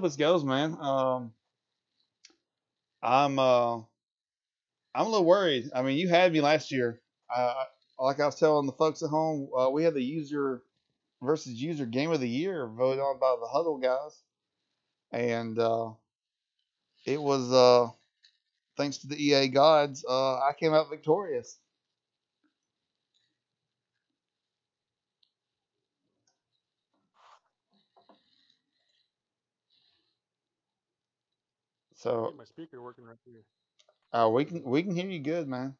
This goes, man. Um, I'm uh, I'm a little worried. I mean, you had me last year. Uh, like I was telling the folks at home, uh, we had the user versus user game of the year voted on by the Huddle guys, and uh, it was uh, thanks to the EA gods, uh, I came out victorious. So my speaker working right here. uh, we can we can hear you good, man.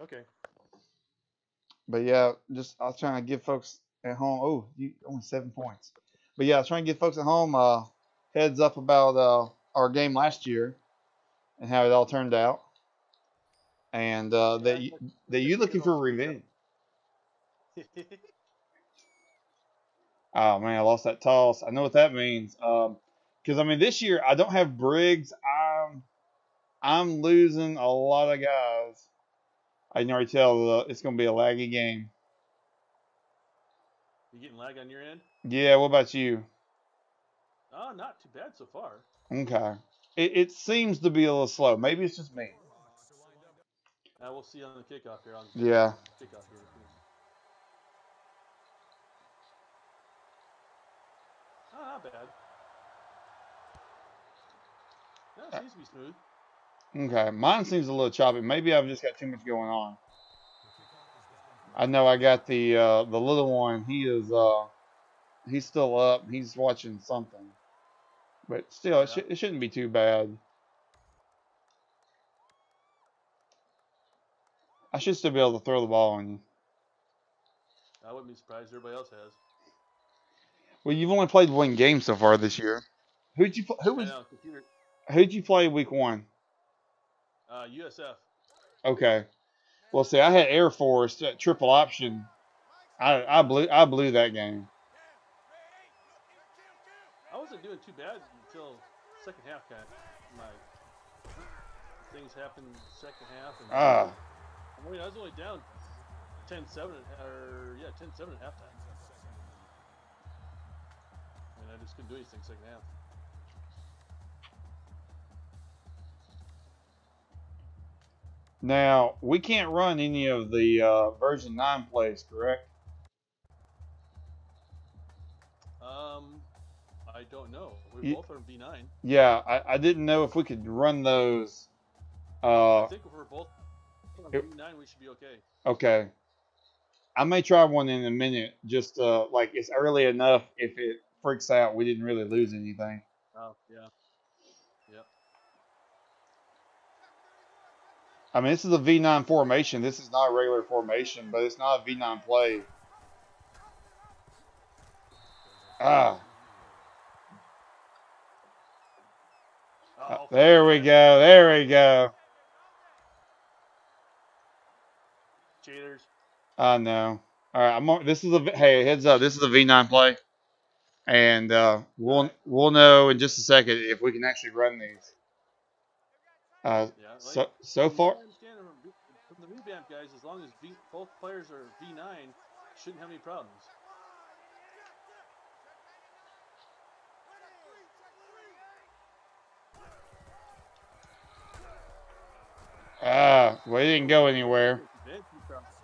Okay. But yeah, just I was trying to give folks at home. Oh, you only seven points. But yeah, I was trying to give folks at home uh, heads up about uh, our game last year and how it all turned out, and uh, that you, that you looking for revenge. Oh man, I lost that toss. I know what that means. Um, because I mean, this year I don't have Briggs. I'm I'm losing a lot of guys. I can already tell it's going to be a laggy game. you getting lag on your end? Yeah, what about you? Oh, not too bad so far. Okay. It, it seems to be a little slow. Maybe it's just me. Uh, we'll see on the kickoff here. On Yeah. Kickoff here. Oh, not bad. No, it seems to be smooth. Okay. Mine seems a little choppy. Maybe I've just got too much going on. I know I got the uh, the little one. He is uh he's still up. He's watching something. But still, it, sh- it shouldn't be too bad. I should still be able to throw the ball on you. I wouldn't be surprised. Everybody else has. Well, you've only played one game so far this year. Who'd you who was know, computer. Who'd you play week one? Uh, USF. Okay. Well, see, I had Air Force triple option. I I blew I blew that game. I wasn't doing too bad until second half. Kind of my things happened second half. And Ah, I mean, I was only down 10-7 or yeah, 10-7 at halftime. And I just couldn't do anything second half. Now we can't run any of the uh, version nine plays, correct? Um, I don't know. We both are in V9. Yeah, I, I didn't know if we could run those. Uh, I think if we're both on it- V9, we should be okay. okay. I may try one in a minute. Just uh, like it's early enough. If it freaks out, we didn't really lose anything. Oh yeah. I mean, this is a V9 formation. This is not a regular formation, but it's not a V9 play. Ah, uh, Oh, there we go. There we go. Cheaters. I know. All right, I'm on, this is a hey heads up. This is a V9 play, and uh, we'll we'll know in just a second if we can actually run these. Uh, Yeah. Like, so so far, what I understand from the revamp guys, as long as v, both players are V9, shouldn't have any problems. ah, well, we didn't go anywhere. Prevent any problems.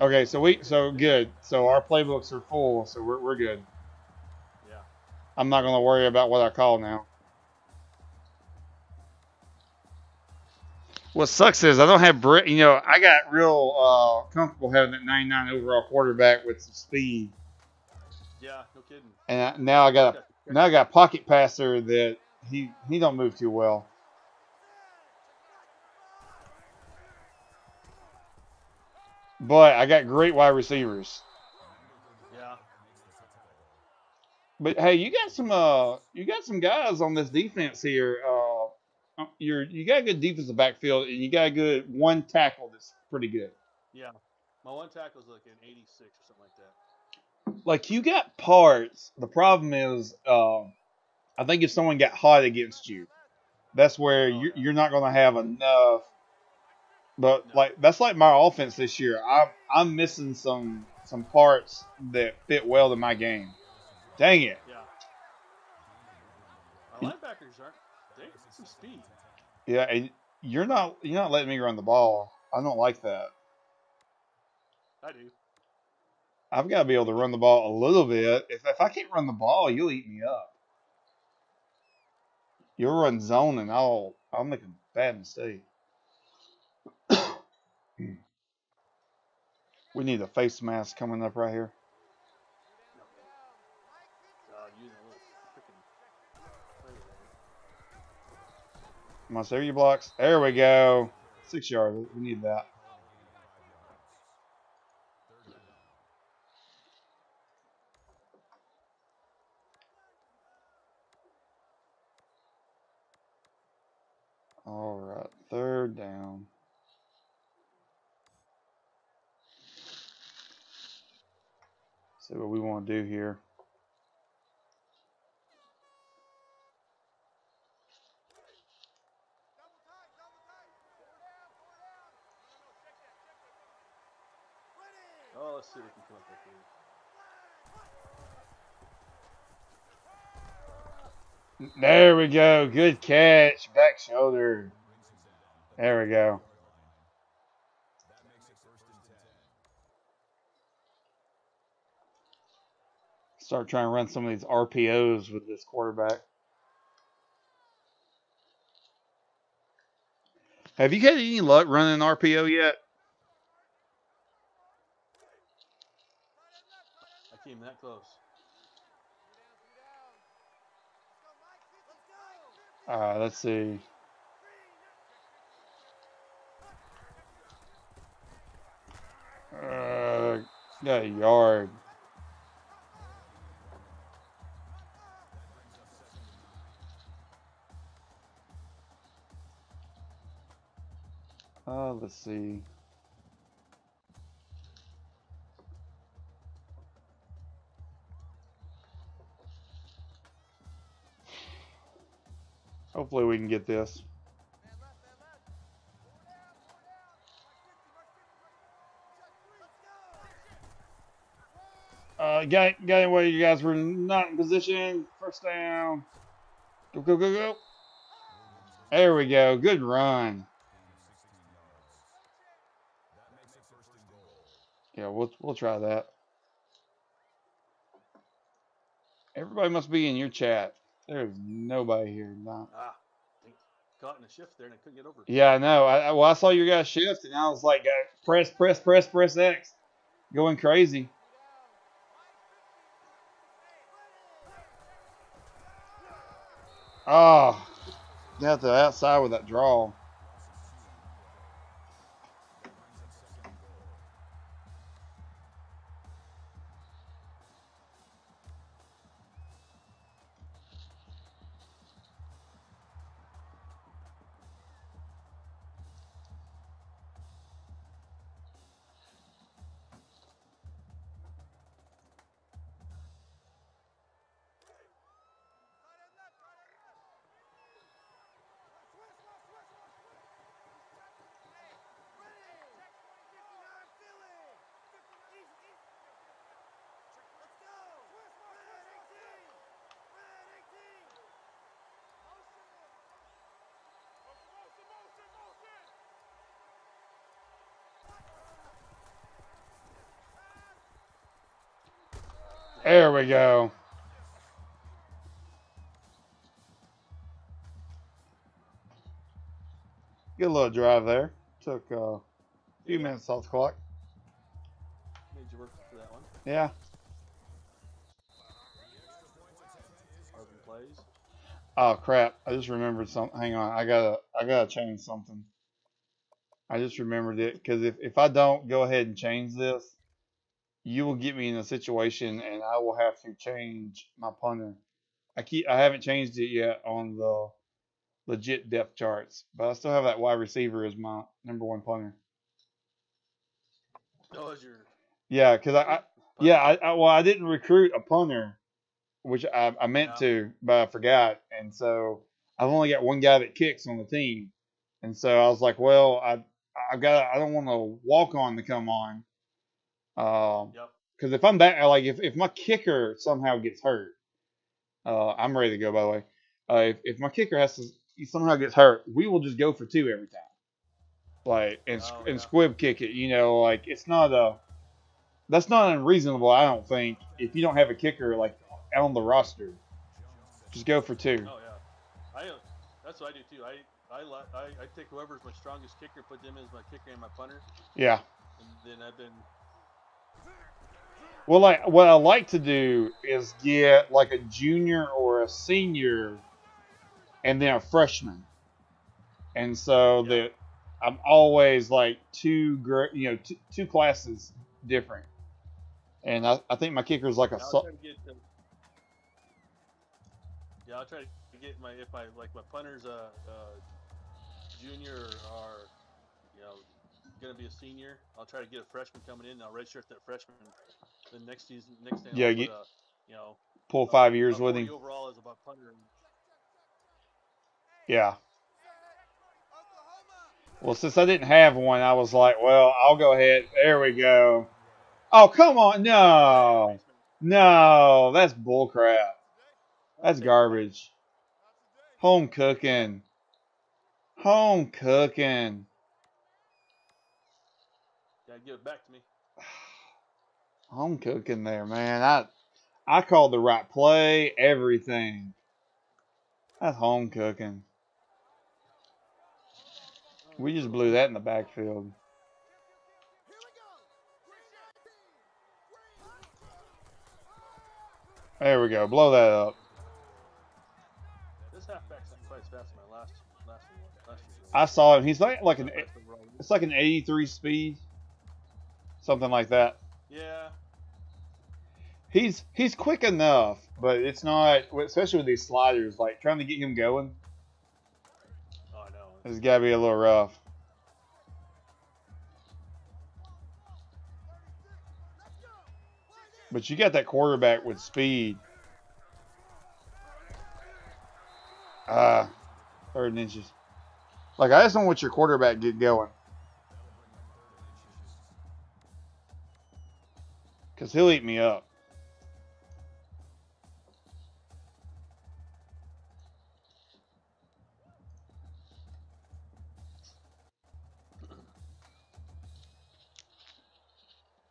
Okay, so we so good. So our playbooks are full, so we're we're good. Yeah. I'm not gonna worry about what I call now. What sucks is I don't have Brit. You know, I got real uh, comfortable having that 99 overall quarterback with some speed, Yeah. No kidding. and now I got a now I got a pocket passer that he he don't move too well. But I got great wide receivers. Yeah. But hey, you got some uh you got some guys on this defense here. Uh you're you got a good defensive backfield and you got a good one tackle that's pretty good. Yeah. My one tackle tackle's like an 86 or something like that. Like you got parts. The problem is uh, I think if someone got hot against you, that's where Oh, you're, yeah. you're not gonna have enough. But No. like that's like my offense this year. I'm I'm missing some some parts that fit well to my game. Dang it. Yeah. My linebackers aren't. They got some speed. Yeah, and you're not you're not letting me run the ball. I don't like that. I do. I've got to be able to run the ball a little bit. If if I can't run the ball, you'll eat me up. You'll run zone, and I'll I'll make a bad mistake. we need a face mask coming up right here. God, using a little freaking. play there. Come save your blocks. There we go. Six yards. We need that. All right, third down. See what we want to do here. Oh, let's see if we can come up with here. There we go. Good catch. Back shoulder. There we go. Start trying to run some of these RPOs with this quarterback. Have you had any luck running an RPO yet? I came that close. Uh, let's see. Uh, got a yard. Uh, let's see. Hopefully we can get this. Uh, got got away. You guys were not in position. First down. Go go go go. There we go. Good run. Yeah, we'll we'll try that. Everybody must be in your chat. There's nobody here. Not. Ah, caught in a shift there and I couldn't get over. Yeah, I know. I, I- well, I saw your guys shift, and I was like, uh, press, press, press, press X, going crazy. Oh, got the outside with that draw. There we go. Good little drive there. Took uh, a few minutes off the clock. Made you work for that one. Yeah. Oh crap! I just remembered something. Hang on, I gotta I gotta change something. I just remembered it because if if I don't go ahead and change this, you will get me in a situation and I will have to change my punter. I keep I haven't changed it yet on the legit depth charts, but I still have that wide receiver as my number one punter. Oh, as your Yeah, because I, I yeah I, I well I didn't recruit a punter, which I, I meant to, but I forgot, and so I've only got one guy that kicks on the team, and so I was like, well I I've got I don't want to walk on to come on, um, Yep. because if I'm that like if if my kicker somehow gets hurt, uh, I'm ready to go. By the way, uh, if, if my kicker has to he somehow gets hurt, we will just go for two every time. Like and Oh, and yeah. squib kick it. You know, like it's not a that's not unreasonable. I don't think if you don't have a kicker like on the roster, just go for two. Oh yeah, I uh, that's what I do too. I I, I I take whoever's my strongest kicker, put them as my kicker and my punter, Yeah. and then I've been Well, like what I like to do is get like a junior or a senior, and then a freshman, and so Yeah. that I'm always like two you know two, two classes different, and I, I think my kicker is like a Yeah, I'll try to get. Uh, yeah, I'll try to get my if my like my punter's a, uh junior or you know gonna be a senior. I'll try to get a freshman coming in. and I'll redshirt that freshman. The next season, next thing, Yeah, I'll you- put a, you know pull five years with him. Overall is about punter. Yeah. Well, since I didn't have one, I was like, well, I'll go ahead. There we go. Oh, come on. No. No, that's bullcrap. That's garbage. Home cooking. Home cooking. Gotta give it back to me. Home cooking there, man. I I called the right play, everything. That's home cooking. We just blew that in the backfield. There we go. Blow that up. This halfback's not quite as fast as my last last one. Last I saw him. He's like like an it's like an 83 speed, something like that. Yeah, He's he's quick enough, but it's not, especially with these sliders. Like trying to get him going, oh know. it's got to be a little rough. But you got that quarterback with speed. Ah, third and inches. Like I just don't want your quarterback get going. Cause he'll eat me up.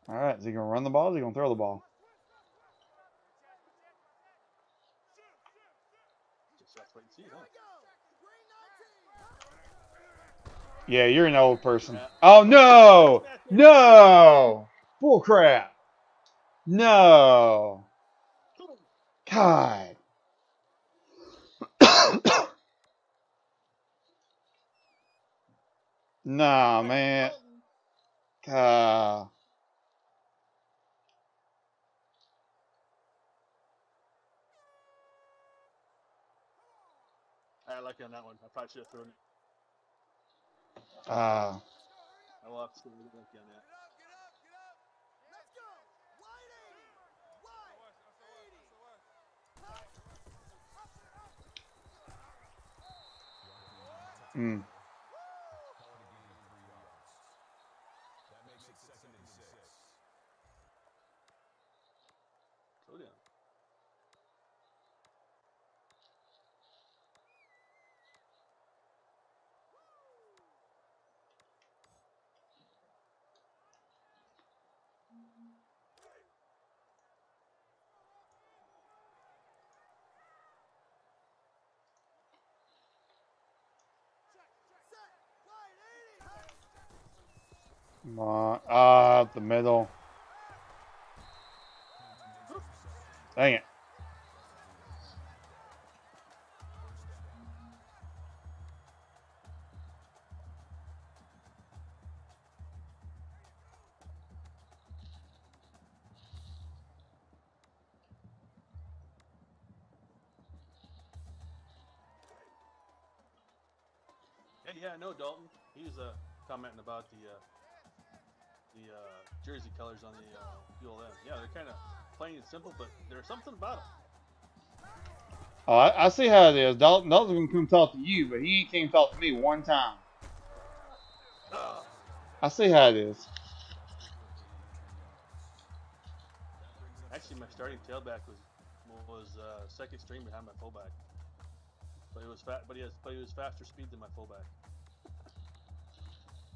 All right, is he gonna run the ball? Is he gonna throw the ball? To? Yeah, you're an old person. Oh no, no, bull crap. No, God. nah, man. God. I got lucky on that one. I probably should have thrown it. Ah. I have to get lucky on that. Mm. Slow down. Come on. Ah, up the middle. Dang it. Hey, yeah, know Dalton. He was uh, commenting about the uh, the uh, jersey colors on the uh, ULM. Yeah, they're kind of plain and simple, but there's something about them. Oh, I, I see how it is. Dalton, Dalton's gonna come talk to you, but he ain't came talk to me one time. I see how it is. Actually, my starting tailback was was uh, second string behind my fullback. But he was fat. But he has. But he was faster speed than my fullback.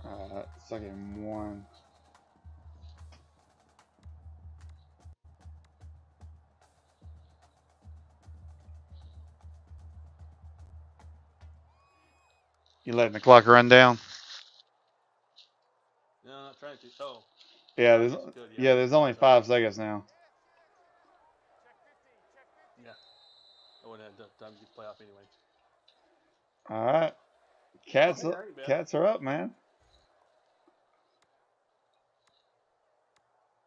Uh, second one. You letting the clock run down? No, I'm not trying to. Oh, Yeah, there's good, yeah, there's only five seconds now. Yeah, I wouldn't have time to get playoff anyway. All right, cats, hey, cats are up, man.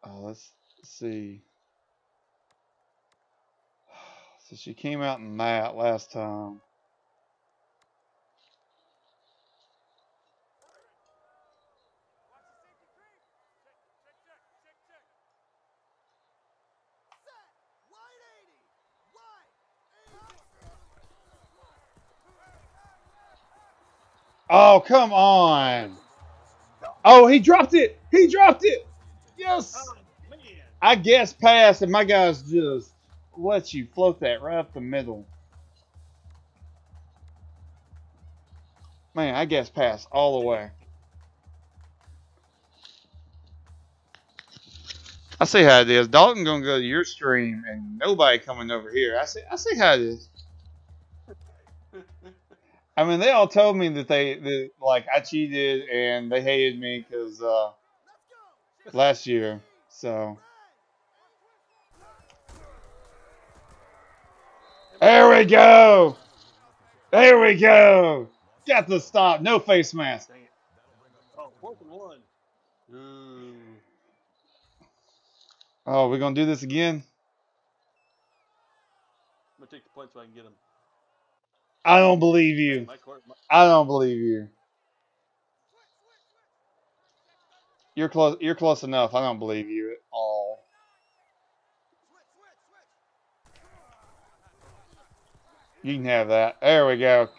Oh, let's see. So she came out in that last time. Oh, come on. Oh, he dropped it. He dropped it. Yes. Oh! I guess pass, and my guys just let you float that right up the middle. Man, I guess pass all the way. I see how it is. Dalton gonna go to your stream and nobody coming over here. I see. I see how it is. I mean, they all told me that they that, like I cheated and they hated me because uh, last year. So there we go. There we go. Got the stop. No face mask. Oh, fourth and one. Oh, we're gonna do this again. I'm gonna take the points so I can get them. I don't believe you. My court. My, I don't believe you. You're close. You're close enough. I don't believe you at all. You can have that. There we go.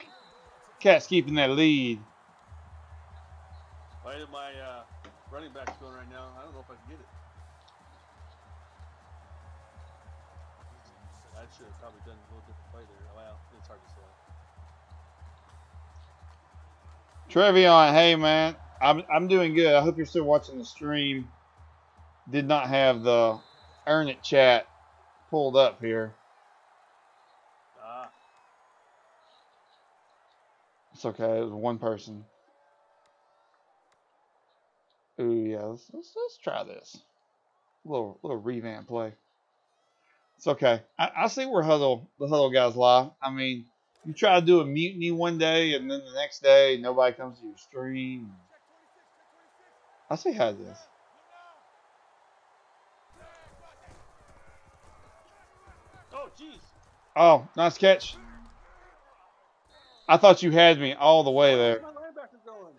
Cat's keeping that lead. why did my uh, running back's going right now? I don't know if I can get it. I should have probably done Trevion, hey man, I'm I'm doing good. I hope you're still watching the stream. Did not have the Earnit chat pulled up here. Ah, It's okay. It was one person. Ooh yeah, let's let's, let's try this. A little little revamp play. It's okay. I, I see where huddle the huddle guys lie. I mean, you try to do a mutiny one day and then the next day nobody comes to your stream. I see how it is. oh jeez. Oh, nice catch. I thought you had me all the way there. Where's my linebacker going?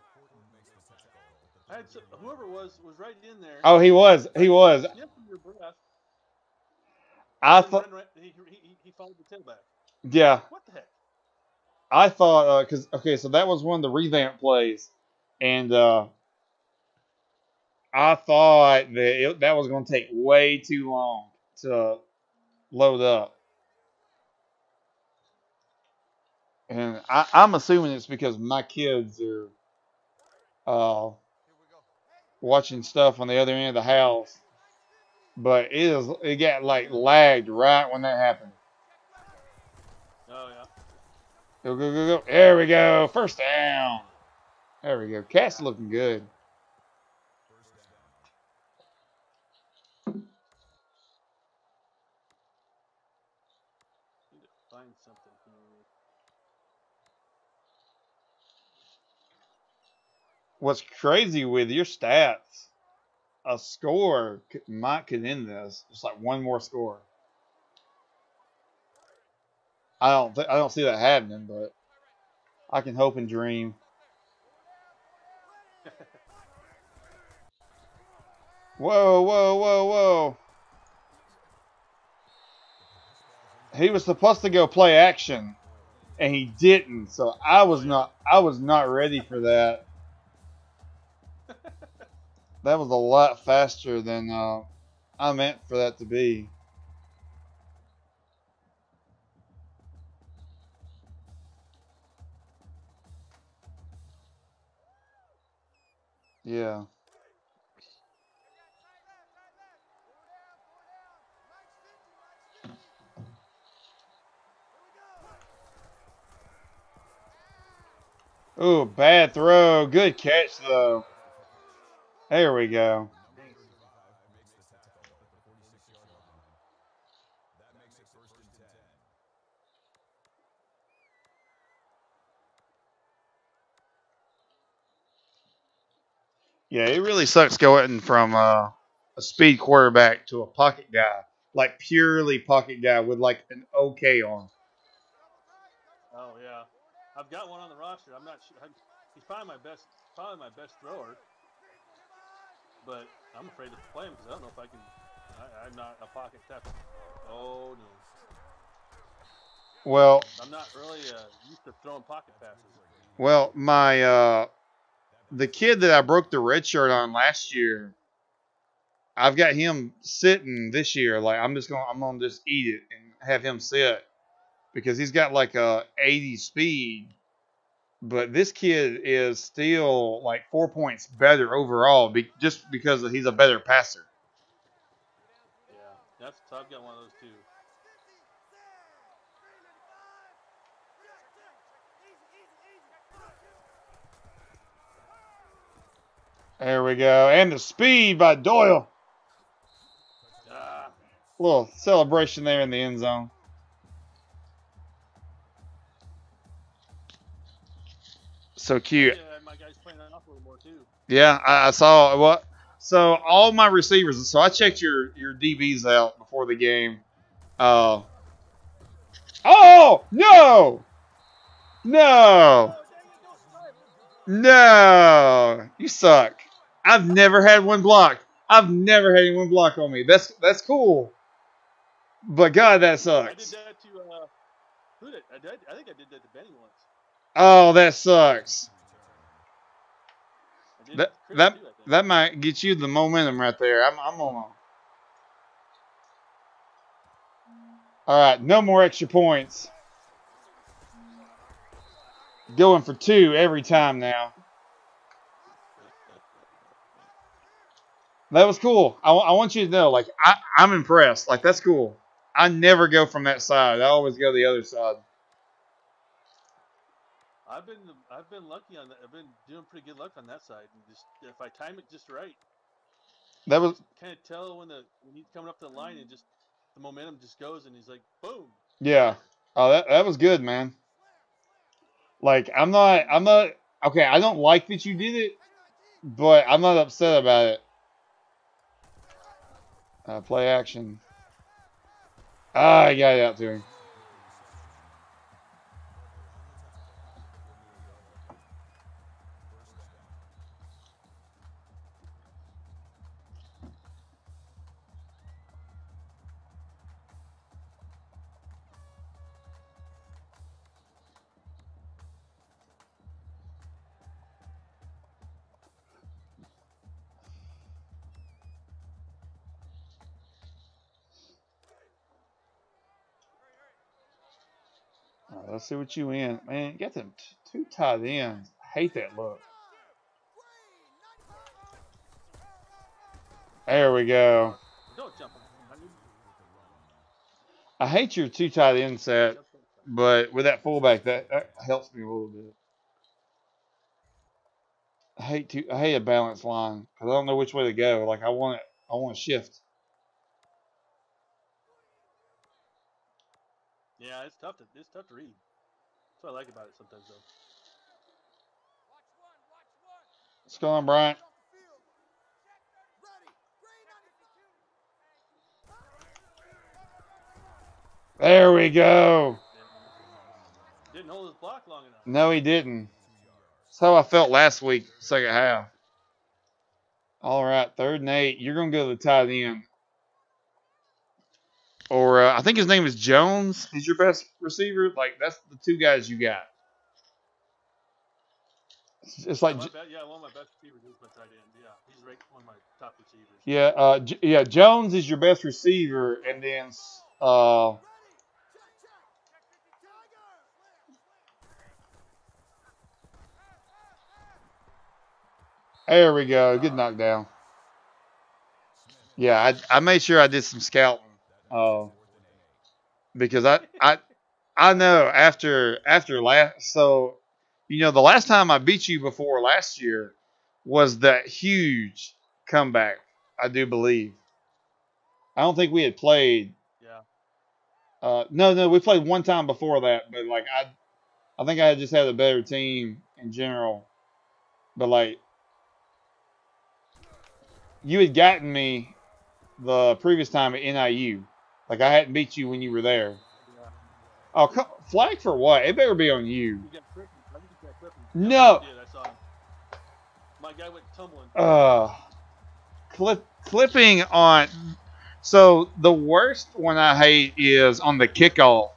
I had some, whoever was was right in there. Oh, he was. He was. I thought. He, he, he followed the tailback. Yeah, What the heck? I thought because okay, so that was one of the revamp plays, and uh, I thought that it, that was going to take way too long to load up, and I, I'm assuming it's because my kids are uh, watching stuff on the other end of the house, but it is it got like lagged right when that happened. Oh yeah. Go, go, go, go. There we go. First down. There we go. Cat's looking good. What's crazy with your stats, a score might could end this. Just like one more score. I don't th- I don't see that happening, but I can hope and dream. Whoa, whoa, whoa, whoa. He was supposed to go play action and he didn't. So I was not I was not ready for that. That was a lot faster than uh, I meant for that to be. Yeah. Ooh, bad throw. Good catch, though. There we go. Yeah, it really sucks going from uh, a speed quarterback to a pocket guy, like purely pocket guy with like an okay arm. Oh yeah, I've got one on the roster. I'm not sure. I'm, he's probably my best, probably my best thrower. But I'm afraid to play him because I don't know if I can. I, I'm not a pocket type. Oh no. Well, I'm not really uh, used to throwing pocket passes. well, my uh, the kid that I broke the red shirt on last year, I've got him sitting this year. Like I'm just gonna I'm gonna just eat it and have him sit because he's got like a 80 speed. But this kid is still like four points better overall, be, just because he's a better passer. Yeah, that's I've got one of those too. There we go, and the speed by Doyle. Ah, little celebration there in the end zone. So cute. yeah, my guy's playing off a little more too. Yeah, I, I saw what. So all my receivers. So I checked your your DBs out before the game. Uh. Oh no! No! No! You suck. I've never had one block. I've never had anyone block on me. That's that's cool. But God, that sucks. I did that to uh, who did I did? I think I did that to Benny once. Oh, that sucks. That it to Chris, that too, that might get you the momentum right there. I'm I'm on. All right, no more extra points. Going for two every time now. That was cool. I, I want you to know, like I, I'm impressed. Like that's cool. I never go from that side. I always go the other side. I've been I've been lucky on that. I've been doing pretty good luck on that side. And just if I time it just right, That was kind of tell when the when he's coming up to the line and just the momentum just goes and he's like boom. Yeah. Oh, that that was good, man. Like I'm not I'm not okay, I don't like that you did it, but I'm not upset about it. Uh, play action. Ah, I got it out to him. Let's see what you in. Man, get them two tight ends. I hate that look. There we go. I hate your two tight end set, but with that fullback, that, that helps me a little bit. I hate to I hate a balanced line because I don't know which way to go. Like I want it, I want to shift. Yeah, it's tough to it's tough to read. That's what I like about it sometimes though. What's going on, Bryant? There we go. Didn't hold his block long enough. No, he didn't. That's how I felt last week, second half. All right, third and eight. You're gonna go to the tight end, or uh, I think his name is Jones. He's your best receiver. Like that's the two guys you got. It's- It's like my yeah, one of my best receivers is my tight end. Yeah, he's ranked one of my top receivers. yeah, uh, J- yeah. Jones is your best receiver, and then uh, There we go. Good knockdown. Yeah, I, I made sure I did some scouting. Uh, because I, I I know after after last so you know the last time I beat you before last year was that huge comeback, I do believe. I don't think we had played Yeah. uh no no we played one time before that, but like I I think I had just had a better team in general. But like you had gotten me the previous time at NIU. Like I hadn't beat you when you were there. Yeah. Oh, co- flag for what? It better be on you. You got clipping. I think you got clipping. No. I did. I saw him. My guy went tumbling. Uh, clip clipping on. So the worst one I hate is on the kickoff.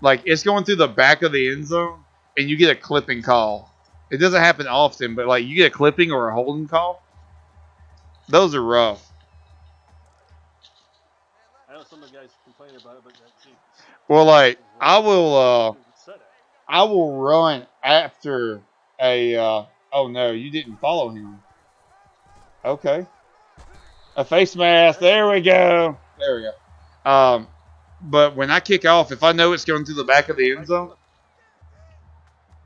Like it's going through the back of the end zone, and you get a clipping call. It doesn't happen often, but like you get a clipping or a holding call. Those are rough. Complain about it, but that Well, like I will. uh it's set at. I will run after a. Uh, oh no, you didn't follow him. Okay. A face mask. There we go. There we go. Um, but when I kick off, if I know it's going through the back of the end zone,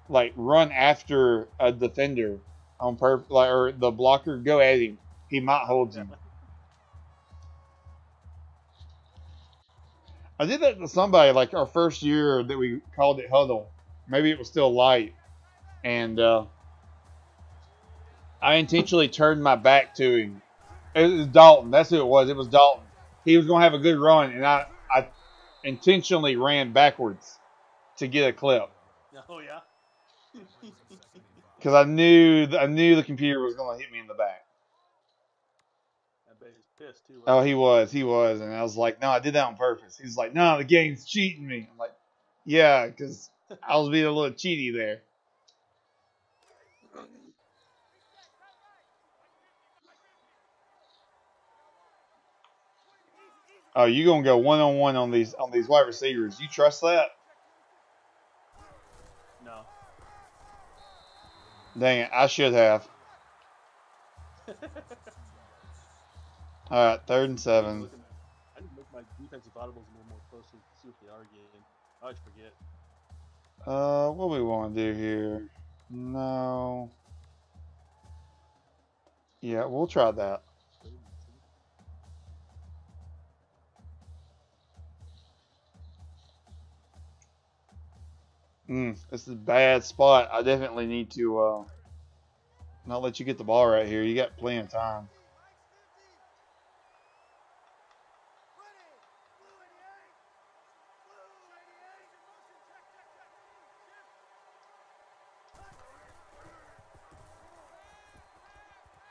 like run after a defender on purpose, like or the blocker, go at him. He might hold you. I did that to somebody like our first year that we called it huddle. Maybe it was still light, and uh, I intentionally turned my back to him. It was Dalton. That's who it was. It was Dalton. He was going to have a good run, and I, I intentionally ran backwards to get a clip Oh yeah. because I knew I knew the computer was going to hit me in the back. I bet he's pissed too. Oh, he was, he was, and I was like, no, I did that on purpose. He's like, no, the game's cheating me. I'm like, yeah, because I was being a little cheaty there. Oh, you gonna go one on one on these on these wide receivers? You trust that? no. Dang it, I should have. All right, third and seven. I need to make my defensive audibles a little more closely to see what they are getting. I always forget. Uh, what we want to do here? No. Yeah, we'll try that. Mm, this is a bad spot. I definitely need to uh, not let you get the ball right here. You got plenty of time.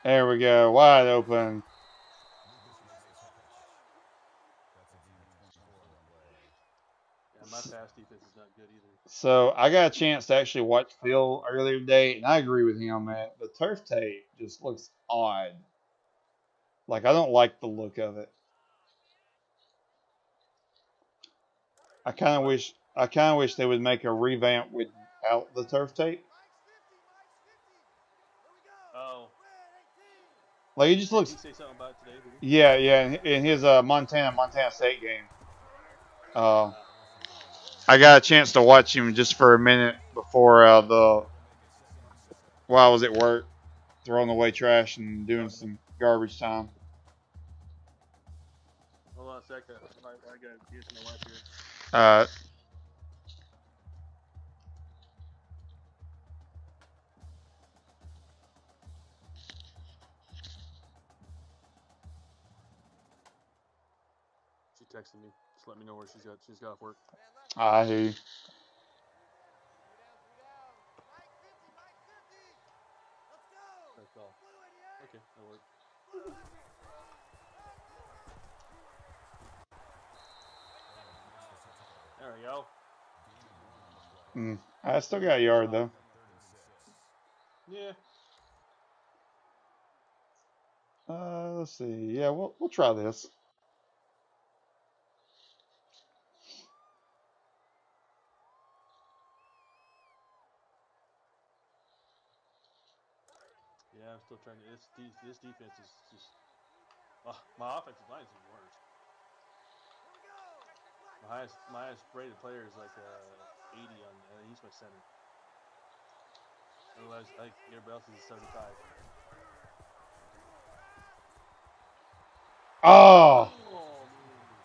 There we go, wide open. Yeah, my pass defense is not good either. So I got a chance to actually watch Phil earlier today, and I agree with him, man. The turf tape just looks odd. Like I don't like the look of it. I kind of wish I kind of wish they would make a revamp without the turf tape. Oh, Like it just looks he say something about it today? He? Yeah, yeah, in- his uh, Montana Montana State game. Uh, I got a chance to watch him just for a minute before uh, the while I was at work, throwing away trash and doing some garbage time. Hold on a second. I, I got to get my wife here. Uh, Texted me. Just let me know where she's got. She's got off work. I hear you. Okay, that worked. There we go. Mm, I still got a yard though. Yeah. Uh, let's see. Yeah, we'll we'll try this. Still trying to. This this defense is just. Oh, my offensive line is even worse. My highest my highest rated player is like uh, 80 on. Uh, he's my center. Otherwise, like everybody else is 75. Oh,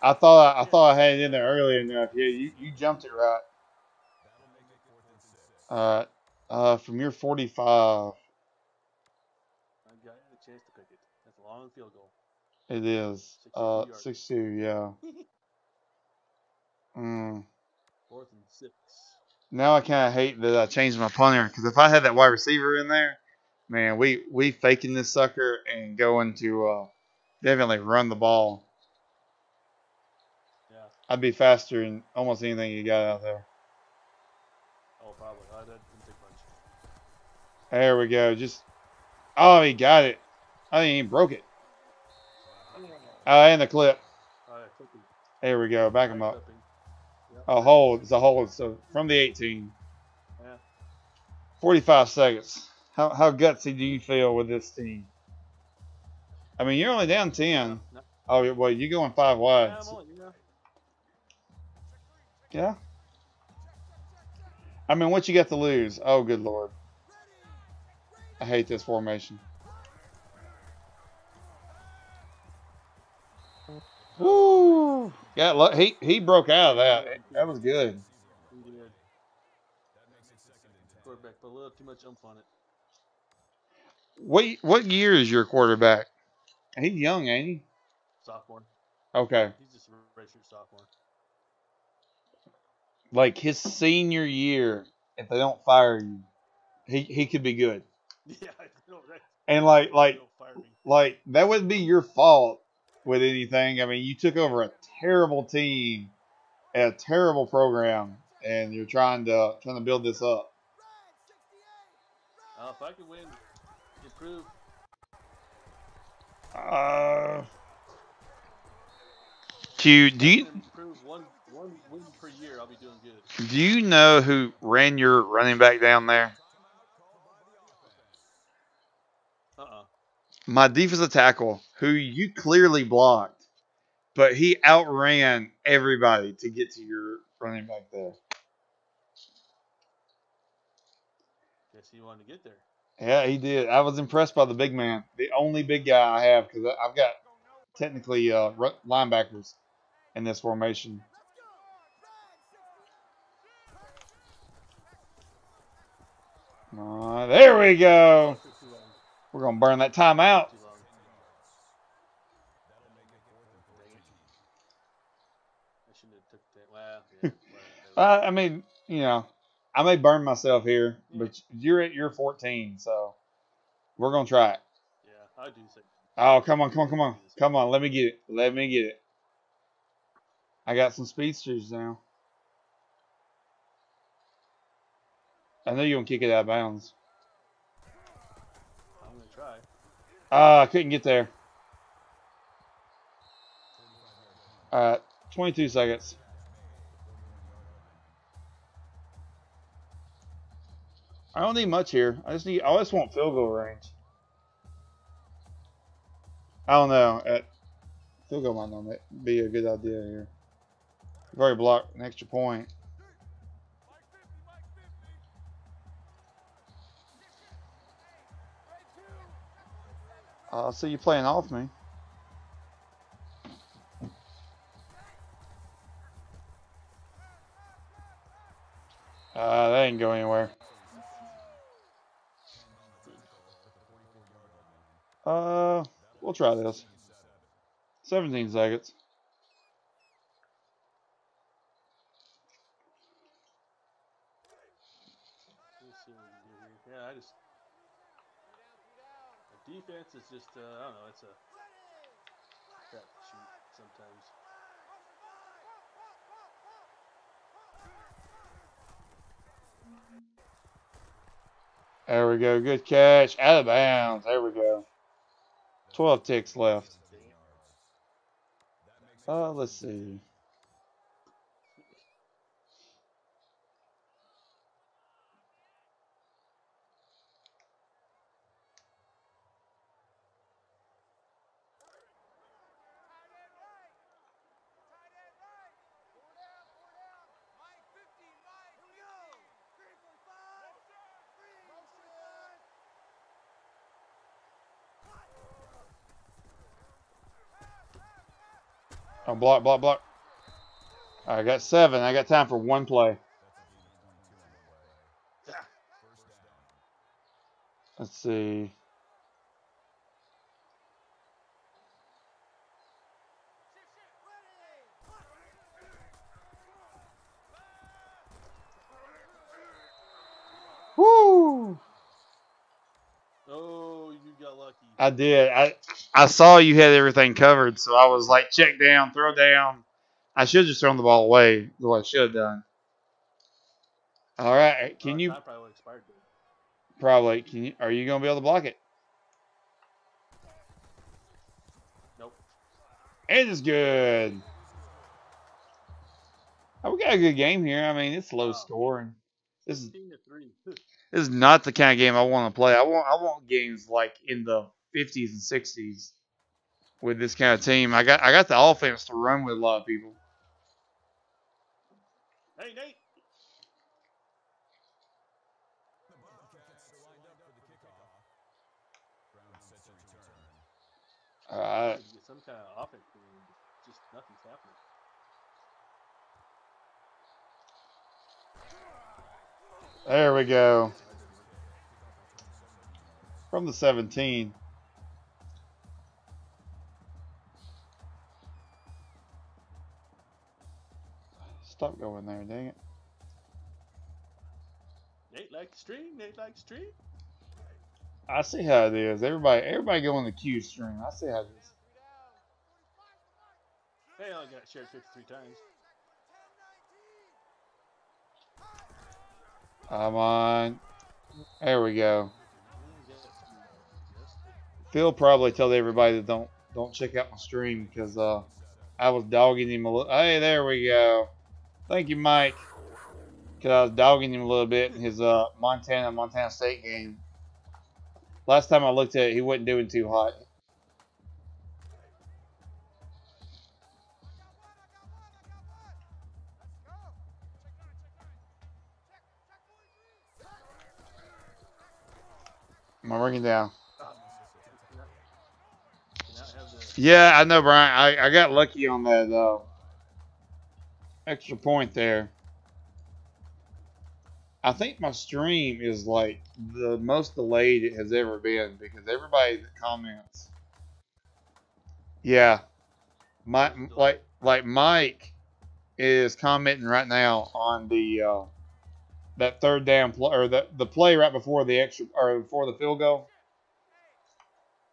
I thought I, I thought I had it in there early enough. Yeah, you, you jumped it right. Right. Uh, from your 45. I got a chance to pick it. That's a long field goal. It is. 62 Uh, yards. 62, yeah. Mm. Fourth and six. Now I kind of hate that I changed my punter because if I had that wide receiver in there, man, we we faking this sucker and going to uh, definitely run the ball. Yeah. I'd be faster than almost anything you got out there. Oh, probably. I didn't take much. There we go. Just oh, he got it. I think he broke it. Oh, and the clip. Oh, Quickly. There we go. Back him up. A hold. It's a hold. So from the 18. Yeah. 45 seconds. How how gutsy do you feel with this team? I mean, you're only down 10. Oh, well, you're going five wide. yeah, I'm only, you know, Yeah. I mean, what you got to lose? Oh, good lord. I hate this formation. Woo! Yeah, look, he he broke out of that. That was good. he did. Quarterback put a little too much on it. What what year is your quarterback? He's young, ain't he? Sophomore. Okay, He's just a redshirt sophomore. like his senior year. If they don't fire you, he he could be good. Yeah, I know, right? And like like Don't fire me. like that wouldn't be your fault with anything. I mean, you took over a terrible team, a terrible program, and you're trying to trying to build this up. Uh, if I could win, improve. Uh, Q, do if I you improve one one win per year, I'll be doing good. do you know who ran your running back down there? Uh uh My defensive tackle, who you clearly blocked, but he outran everybody to get to your running back there. Guess he wanted to get there. Yeah, he did. I was impressed by the big man, the only big guy I have, because I've got technically uh, linebackers in this formation. Uh, there we go. Took too long. We're gonna burn that time out. Too long. Dang it. I shouldn't have took that. Well, yeah. whatever. Uh, I mean, you know, I may burn myself here, but you're at your 14, so we're gonna try it. yeah, I do. Oh, come on, come on, come on, come on. Let me get it. Let me get it. I got some speedsters now. I know you're gonna kick it out of bounds. I'm gonna try. Ah, I couldn't get there. All right, 22 seconds. I don't need much here. I just need. I just want field goal range. I don't know. At field goal might not be a good idea here. Already blocked an extra point. Uh, so you playing off me. Uh, that ain't go anywhere. Uh, we'll try this. 17 seconds. Let's see what we can do here. Yeah, I just. The defense is just, uh, I don't know, it's a crap shoot sometimes. There we go. Good catch. Out of bounds. There we go. 12 ticks left. Uh, let's see. Oh, block, block, block. I got seven. I got time for one play. Let's see. Woo! Oh, you got lucky. I did. I I saw you had everything covered, so I was like, check down, throw down. I should have just thrown the ball away. The what I should have done. All right, can Uh, you probably expired. probably can you? Are you gonna be able to block it? Nope. It is good. Oh, we got a good game here. I mean, it's low Wow. scoring. This is to 3. this is not the kind of game I want to play. I want I want games like in the 50s and 60s with this kind of team. I got I got the offense to run with a lot of people. hey, Nate. Uh, All right. Need to get some kind of offense. Just nothing's happening. There we go. From the 17. Stop going there, dang it. Nate likes stream. Nate likes stream. I see how it is. Everybody everybody go on the Q stream. I see how it is. Hey, I only got shared 53 times. Come on. There we go. Phil probably told everybody that don't don't check out my stream because uh I was dogging him a little. Hey, there we go. Thank you, Mike. Because I was dogging him a little bit in his uh Montana Montana State game. Last time I looked at it, he wasn't doing too hot. Am I working down? Have the- Yeah, I know, Brian. I, I got lucky on that uh, extra point there. I think my stream is like the most delayed it has ever been because everybody that comments, yeah, my like like Mike is commenting right now on the uh, that third down play or the the play right before the extra or before the field goal.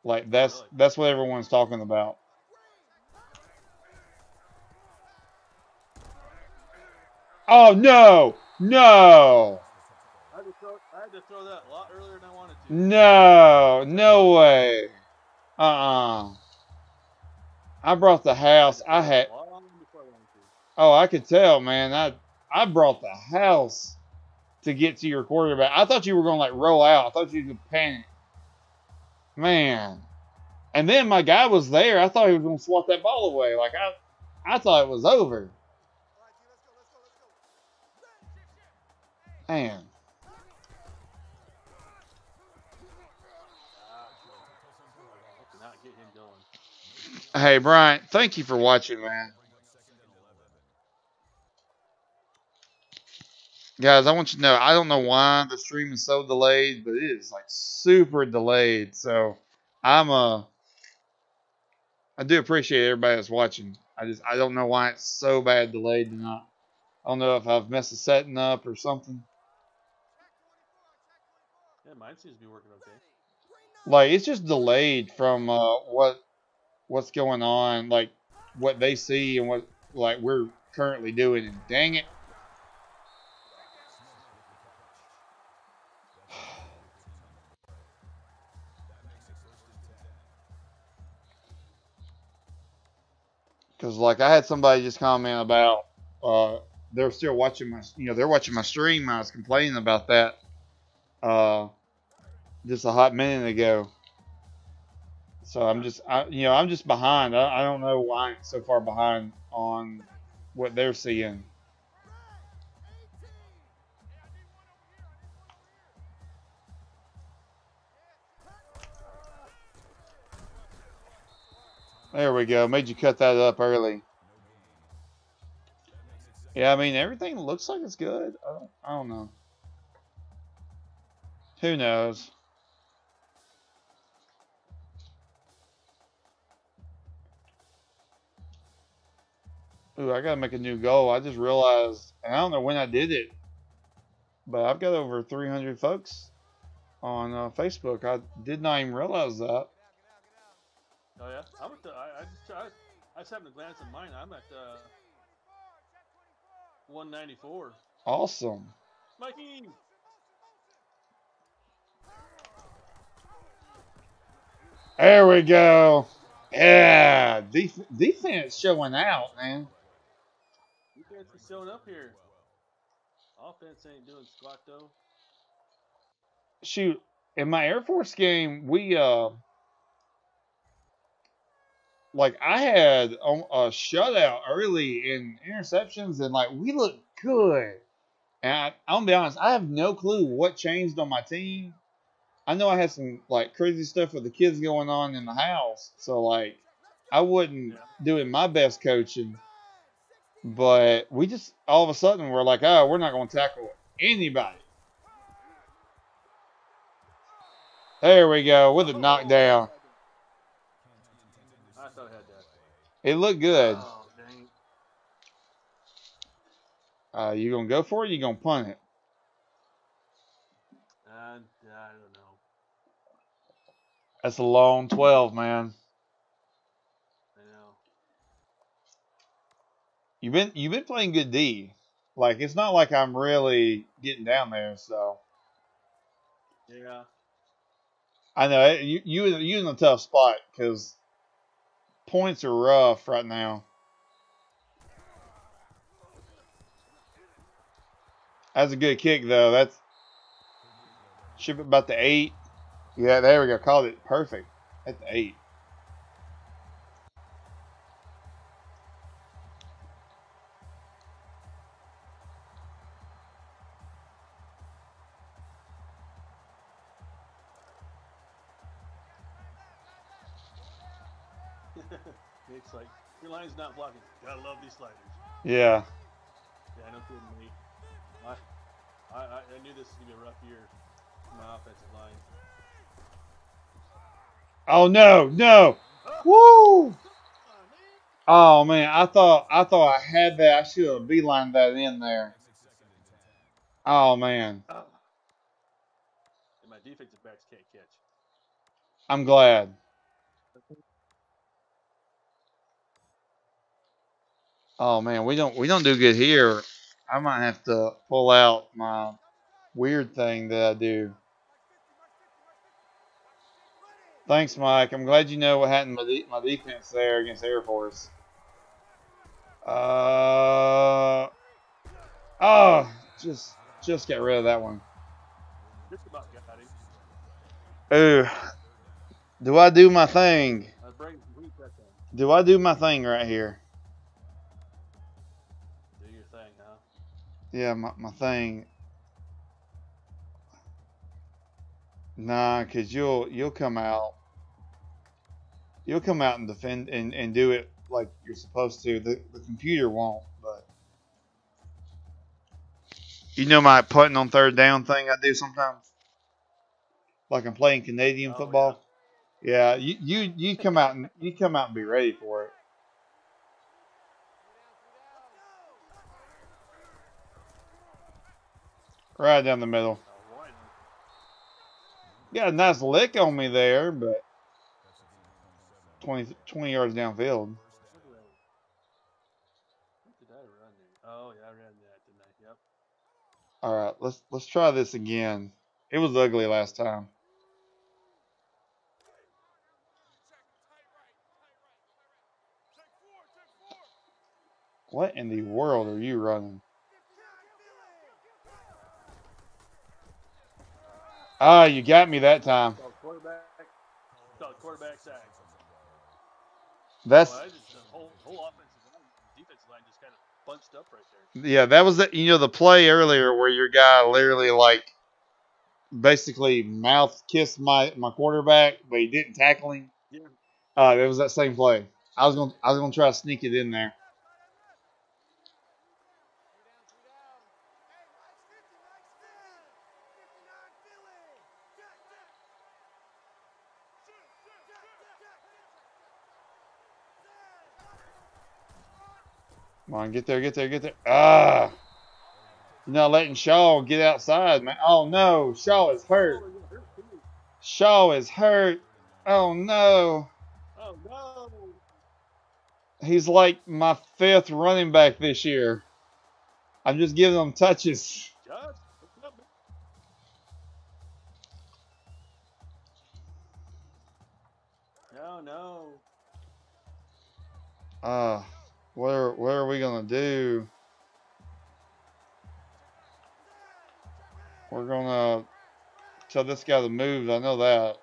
Like that's that's what everyone's talking about. Oh no! No! I had, throw, I had to throw that a lot earlier than I wanted to. No! No way! Uh-uh. I brought the house. I had Long before I wanted to. oh, I could tell, man. I I brought the house to get to your quarterback. I thought you were gonna like roll out. I thought you could panic. Man. And then my guy was there. I thought he was gonna swat that ball away. Like I I thought it was over. Man. Hey Brian, thank you for watching, man. Guys, I want you to know I don't know why the stream is so delayed, but it is like super delayed. So I'm uh I do appreciate everybody that's watching. I just I don't know why it's so bad delayed tonight. I don't know if I've messed the setting up or something. Yeah, mine seems to be working okay. Like it's just delayed from uh what what's going on, like what they see and what like we're currently doing. And dang it. Because like I had somebody just comment about uh they're still watching my you know they're watching my stream. I was complaining about that uh just a hot minute ago. So I'm just I you know I'm just behind. I, I don't know why I'm so far behind on what they're seeing. There we go. Made you cut that up early. Yeah, I mean everything looks like it's good. I don't, I don't know. Who knows? Ooh, I gotta make a new goal. I just realized, and I don't know when I did it, but I've got over 300 folks on uh, Facebook. I did not even realize that. Oh yeah, I'm at the. I, I just I, I just happened to glance at mine. I'm at uh, 194. Awesome. Mikey. There we go. Yeah, def- defense showing out, man. Defense is showing up here. Offense ain't doing squat though. Shoot, in my Air Force game, we uh, like I had a, a shutout early in interceptions, and like we looked good. And I, I'm gonna be honest, I have no clue what changed on my team. I know I had some like crazy stuff with the kids going on in the house, so like I wasn't Yeah. doing my best coaching. But we just all of a sudden we're like, oh, we're not going to tackle anybody. There we go with a knockdown. I thought I had that. It looked good. Uh, you gonna go for it? You gonna punt it? I, I don't know. That's a long twelve, man. I know. You've been you've been playing good D. Like it's not like I'm really getting down there. So Yeah. I know eh, you you you in a tough spot because points are rough right now. That's a good kick though. That's ship it about the eight. Yeah, there we go. Called it perfect at the eight. Not blocking. Gotta love these sliders. Yeah. Yeah, no kidding me. I, I, I I knew this was gonna be a rough year for my offensive line. Oh no, no. Woo! Oh man, I thought I thought I had that. I should have beelined that in there. Oh man, Ah. And my defensive backs can't catch. I'm glad. Oh man, we don't we don't do good here. I might have to pull out my weird thing that I do. Thanks, Mike. I'm glad you know what happened to my, de- my defense there against Air Force. Uh, oh, just just get rid of that one. Just about got him. Ooh, do I do my thing? I was bringing some heat that time. Do I do my thing right here? Yeah, my, my thing. Nah, cause you'll you'll come out. You'll come out and defend and, and do it like you're supposed to. The the computer won't, but you know my putting on third down thing I do sometimes. Like I'm playing Canadian Oh, football. Yeah, you, you you come out and you come out and be ready for it. Right down the middle. Got a nice lick on me there, but 20, 20 yards downfield. All right, let's let's try this again. It was ugly last time. What in the world are you running? Ah, you got me that time. Quarterback. Quarterback sack. That's Well, the whole whole offensive line, defensive line just kind of bunched up right there. yeah, that was the you know the play earlier where your guy literally like basically mouth kissed my my quarterback, but he didn't tackle him. Yeah. Uh, it was that same play. I was gonna I was gonna try to sneak it in there. Come on, get there, get there, get there. Ah. You're not letting Shaw get outside, man. Oh no, Shaw is hurt. Shaw is hurt. Oh no. Oh no! He's like my fifth running back this year. I'm just giving him touches. No, no. Uh, what are, what are we going to do? We're going to tell this guy to move. I know that.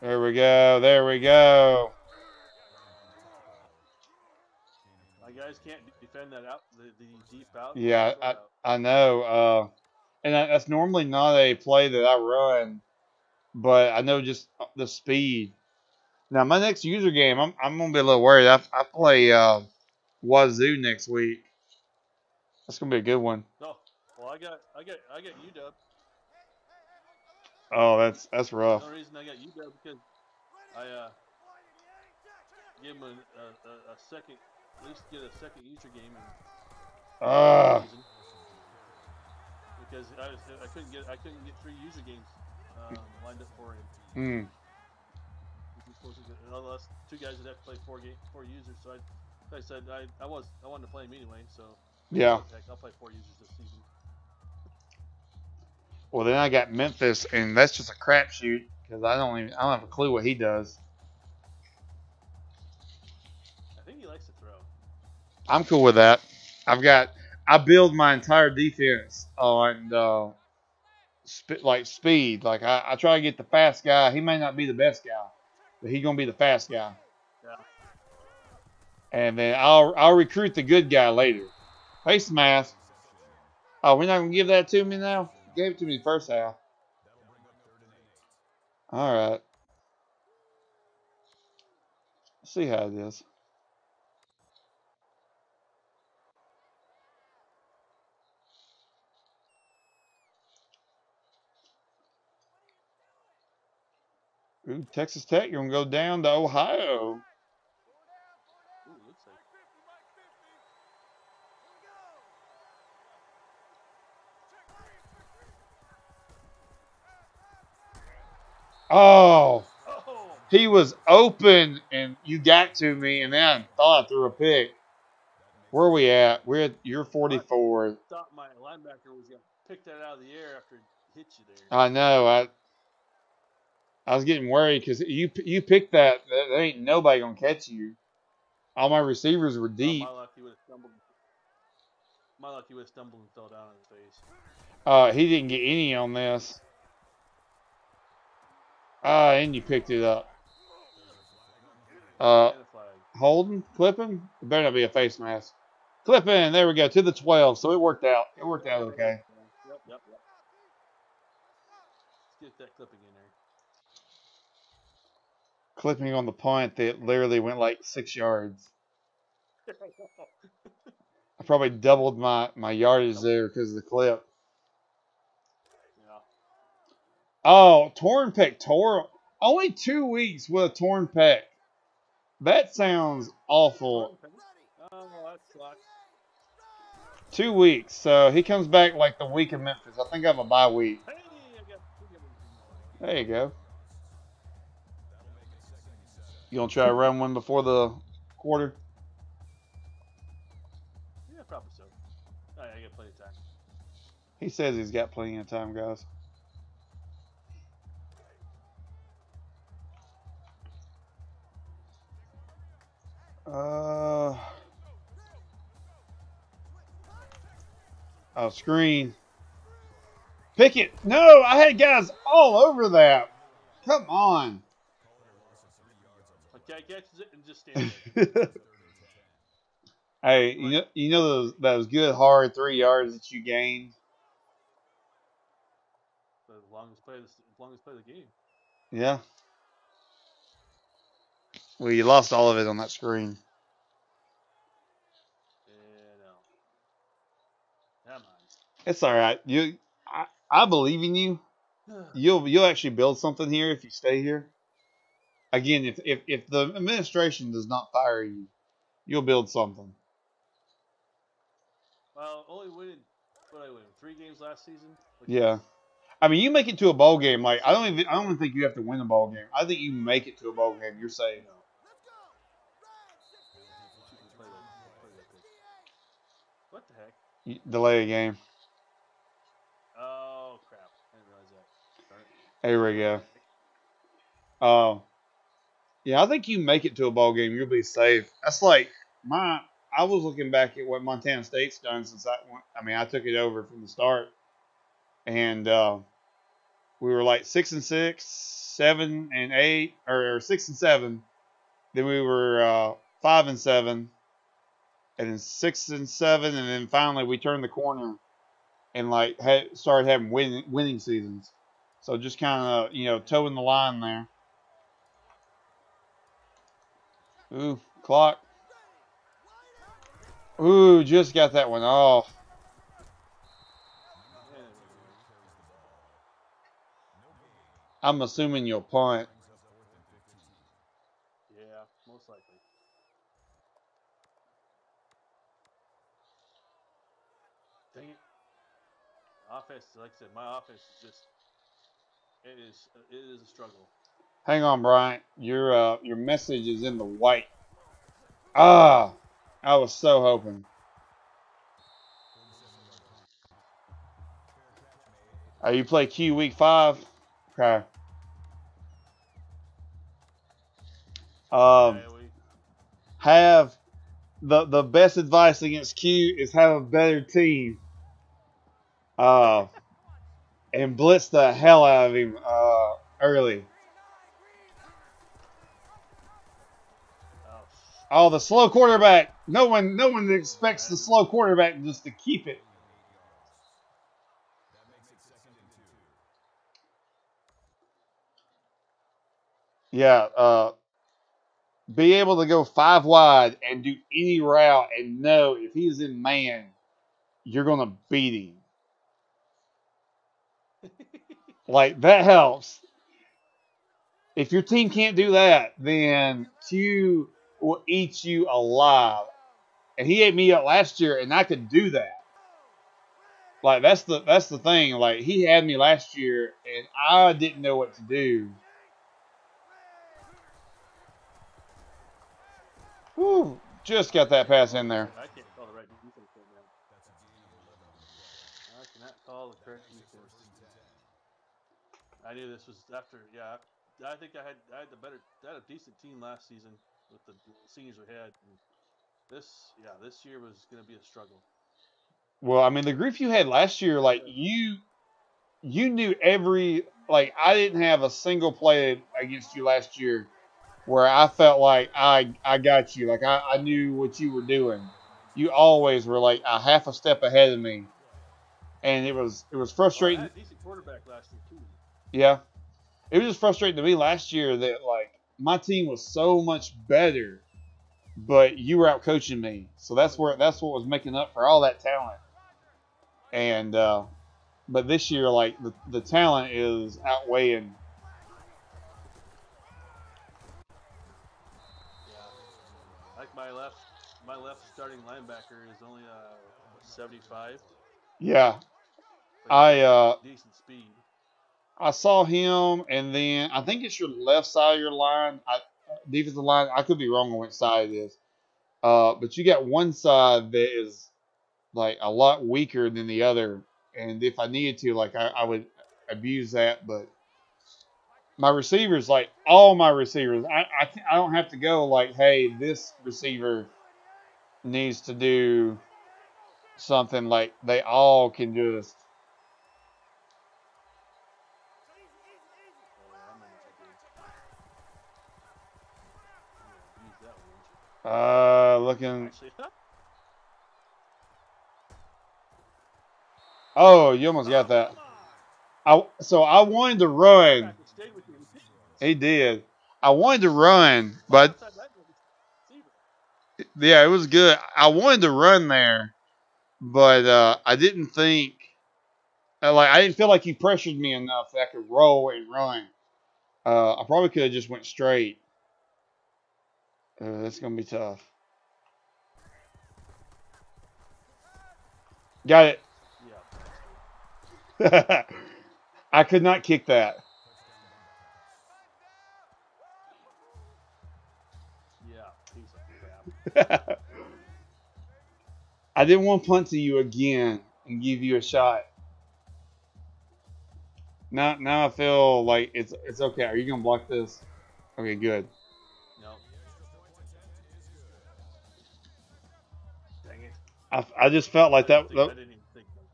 There we go. There we go. My guys can't defend that out, the, the deep out. Yeah, I, out. I know. Uh, and that, that's normally not a play that I run, but I know just the speed. Now, my next user game, I'm, I'm going to be a little worried. I, I play uh, Wazoo next week. That's going to be a good one. No, well, I got, I got, I got UW. Oh, that's that's rough. The reason I got UW because I uh, gave him a, a, a, second, at least get a second user game Ah, season. Because I I couldn't get, I couldn't get three user games um, lined up for him. He's supposed to get, well, that's two guys that have to play four game, four users. So I, I said I, I was, I wanted to play him anyway. So Yeah. heck, I'll play four users this season. Well, then I got Memphis, and that's just a crapshoot because I don't even I don't have a clue what he does. I think he likes to throw. I'm cool with that. I've got I build my entire defense on uh, sp- like speed. Like I, I try to get the fast guy. He may not be the best guy, but he's gonna be the fast guy. Yeah. And then I'll I'll recruit the good guy later. Face mask. Oh, we're not gonna give that to me now. You gave it to me the first half. All right. See how it is. Ooh, Texas Tech, you're gonna go down to Ohio. Ooh, looks like. Oh, Oh, he was open, and you got to me, and then I thought I threw a pick. Where are we at? We're at you're 44. thought my linebacker was gonna pick that out of the air after it hit you there. I know. I I was getting worried because you you picked that. There ain't nobody gonna catch you. All my receivers were Oh, deep. my luck, he would have stumbled. My luck, he would have stumbled and fell down on his face. Uh, he didn't get any on this. Ah, and you picked it up. Uh, flag. Clipping. It better not be a face mask. Clipping. There we go to the 12. So it worked out. It worked out okay. Yep, yep, yep. Let's get that clipping in. Clipping on the punt that literally went like six yards. I probably doubled my my yardage there because of the clip. yeah. Oh, torn pectoral. Only two weeks with a torn pec. That sounds awful. Oh, that sucks. Two weeks. So he comes back like the week of Memphis. I think I have a bye week. Hey, I got, we got everything going. There you go. You gonna try to run one before the quarter? Yeah, probably so. All right, I got plenty of time. He says he's got plenty of time, guys. Uh, oh, screen. Pick it. No, I had guys all over that. Come on. Okay, catches it and just stands hey, you know, you know those those good hard three yards that you gained. the longest play, of the, longest play of the game. Yeah. Well, you lost all of it on that screen. Yeah, no. Come on. It's all right. You, I, I believe in you, you'll you'll actually build something here if you stay here. Again, if if, if the administration does not fire you, you'll build something. Well, only winning what I win three games last season. Yeah. I mean, you make it to a bowl game. Like I don't even I don't even think you have to win a bowl game. I think you make it to a bowl game. You're safe. No. Play that- play that pitch. What the heck? You- Delay a game. Oh crap! I didn't realize that. There we go. Um, yeah, I think you make it to a ball game, you'll be safe. That's like my. I was looking back at what Montana State's done since I. went- I mean, I took it over from the start, and uh, we were like six and six, seven and eight, or, or six and seven. Then we were uh, five and seven, and then six and seven, and then finally we turned the corner, and like had started having win, winning seasons. So just kind of, you know, toeing the line there. Ooh, clock. Ooh, just got that one off. I'm assuming you'll punt. yeah, most likely. Dang it! Offense, like I said, my offense is just. It is. It is a struggle. Hang on, Brian. Your uh, your message is in the white. Ah, I was so hoping. Oh, you play Q week five? Okay. Um, have the the best advice against Q is have a better team. Uh, and blitz the hell out of him uh, early. Oh, the slow quarterback. No one, no one expects the slow quarterback just to keep it. Yeah, uh, be able to go five wide and do any route and know if he's in man, you're gonna beat him. Like that helps. If your team can't do that, then Q will eat you alive. And he ate me up last year, and I could do that. Like that's the that's the thing. Like he had me last year, and I didn't know what to do. Whew, just got that pass in there. I can't call the right defense right now. I cannot call the correct defense. I knew this was after. Yeah, I think I had I had the better, I had a decent team last season with the seniors we had. And this, yeah, this year was going to be a struggle. Well, I mean, the grief you had last year, like you, you knew every like I didn't have a single play against you last year where I felt like I I got you, like I, I knew what you were doing. You always were like a half a step ahead of me, and it was it was Oh, I frustrating. had a decent quarterback last year too. Yeah, it was just frustrating to me last year that like my team was so much better, but you were out coaching me. So that's where that's what was making up for all that talent. And uh, but this year, like the the talent is outweighing. Yeah, like my left, my left starting linebacker is only uh 75. Yeah, I uh decent speed. I saw him, and then I think it's your left side of your line, I, defensive line. I could be wrong on which side it is, uh, but you got one side that is like a lot weaker than the other. And if I needed to, like I, I would abuse that, but my receivers, like all my receivers, I, I I don't have to go like, hey, this receiver needs to do something. Like they all can just uh looking. won't you? Actually, Oh, you almost got that. I so I wanted to run. Back and stay with you. He did. I wanted to run, but Outside linebacker, receiver. yeah, it was good. I wanted to run there, but uh, I didn't think uh, like I didn't feel like he pressured me enough that I could roll and run. Uh, I probably could have just went straight. Uh, that's gonna be tough. Got it. I could not kick that. Yeah. I didn't want to punt to you again and give you a shot. Now, now I feel like it's it's okay. Are you gonna block this? Okay, good. I, I just felt like that. didn't think- I didn't even think about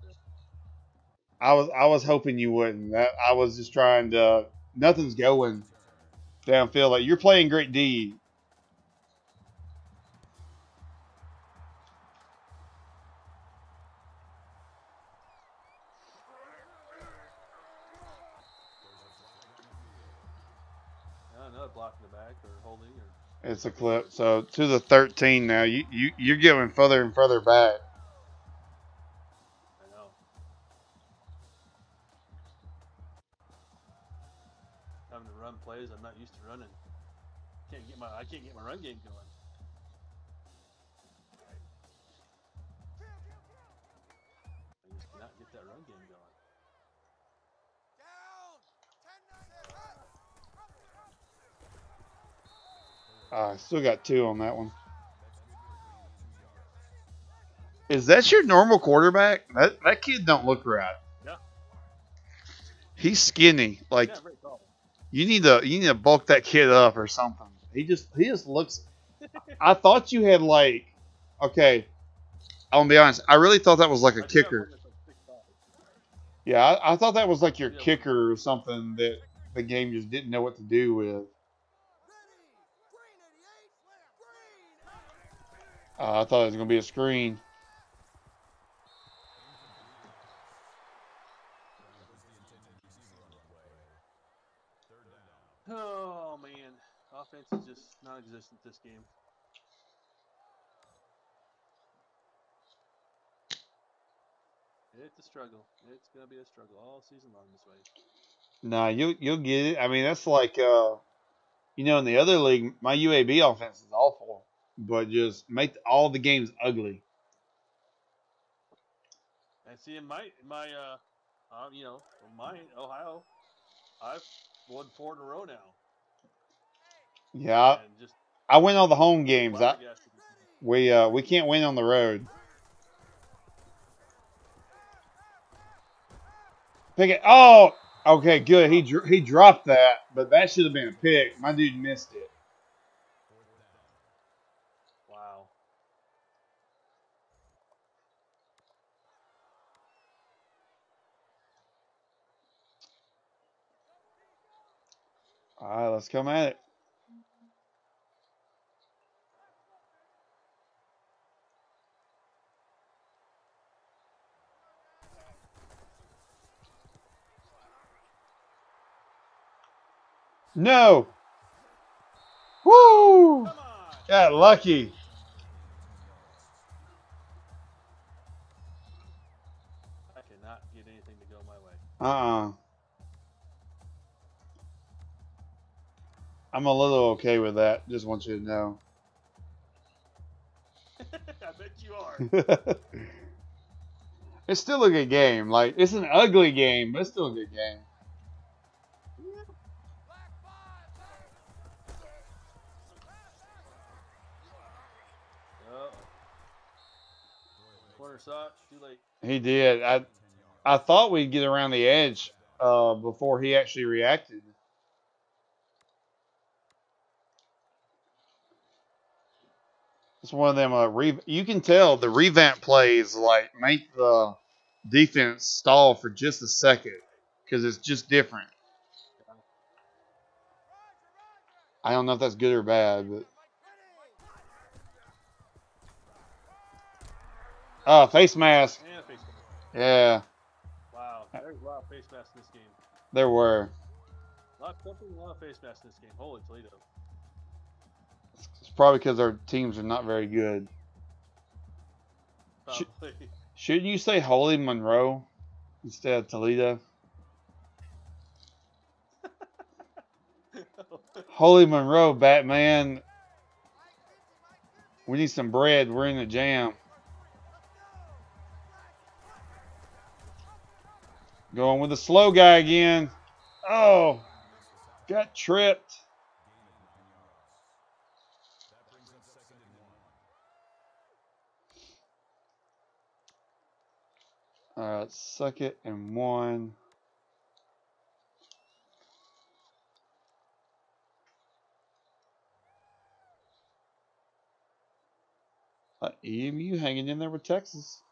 that. I was I was hoping you wouldn't. That I was just trying to. Nothing's going downfield. Like you're playing great D. It's a clip. So to the 13 now. You you you're getting further and further back. I know. Having to run plays I'm not used to running. Can't get my I can't get my run game going. Uh, I still got two on that one. Is that your normal quarterback? That that kid don't look right. Yeah. He's skinny. Like yeah, you need to you need to bulk that kid up or something. He just he just looks. I thought you had like, okay. I'm gonna be honest. I really thought that was like a I do have kicker. like Yeah, I, I thought that was like your Yeah. kicker or something that the game just didn't know what to do with. Uh, I thought it was gonna be a screen. Oh man, offense is just non-existent this game. It's a struggle. It's gonna be a struggle all season long this way. Nah, you you'll get it. I mean, that's like uh, you know, in the other league, my UAB offense is awful, but just make all the games ugly. And see, in my in my uh, uh you know, my Ohio, I've won four in a row now, Yeah, just I win all the home games. I, we uh we can't win on the road. Pick it. Oh, okay, good. He dr- he dropped that, but that should have been a pick. My dude missed it. Wow. All right, let's come at it. No. Woo! Got lucky. I cannot get anything to go my way. Uh-uh. I'm a little okay with that. Just want you to know. I bet you are. it's still a good game. Like it's an ugly game, but it's still a good game. Uh-oh. Corner shot, too late. He did. I I thought we'd get around the edge uh, before he actually reacted. It's one of them. Uh, re- you can tell the revamp plays like make the defense stall for just a second because it's just different. I don't know if that's good or bad, but oh, face mask. And face mask. Yeah, Wow, there's a lot of face masks in this game. there were. A lot of a lot of face masks in this game. Holy Toledo. Probably because our teams are not very good. Sh- Shouldn't you say Holy Monroe? instead of Toledo. Holy Monroe, Batman. We need some bread. We're in the jam. Going with the slow guy again. Oh, got tripped. All right, second and one. Uh, EMU hanging in there with Texas.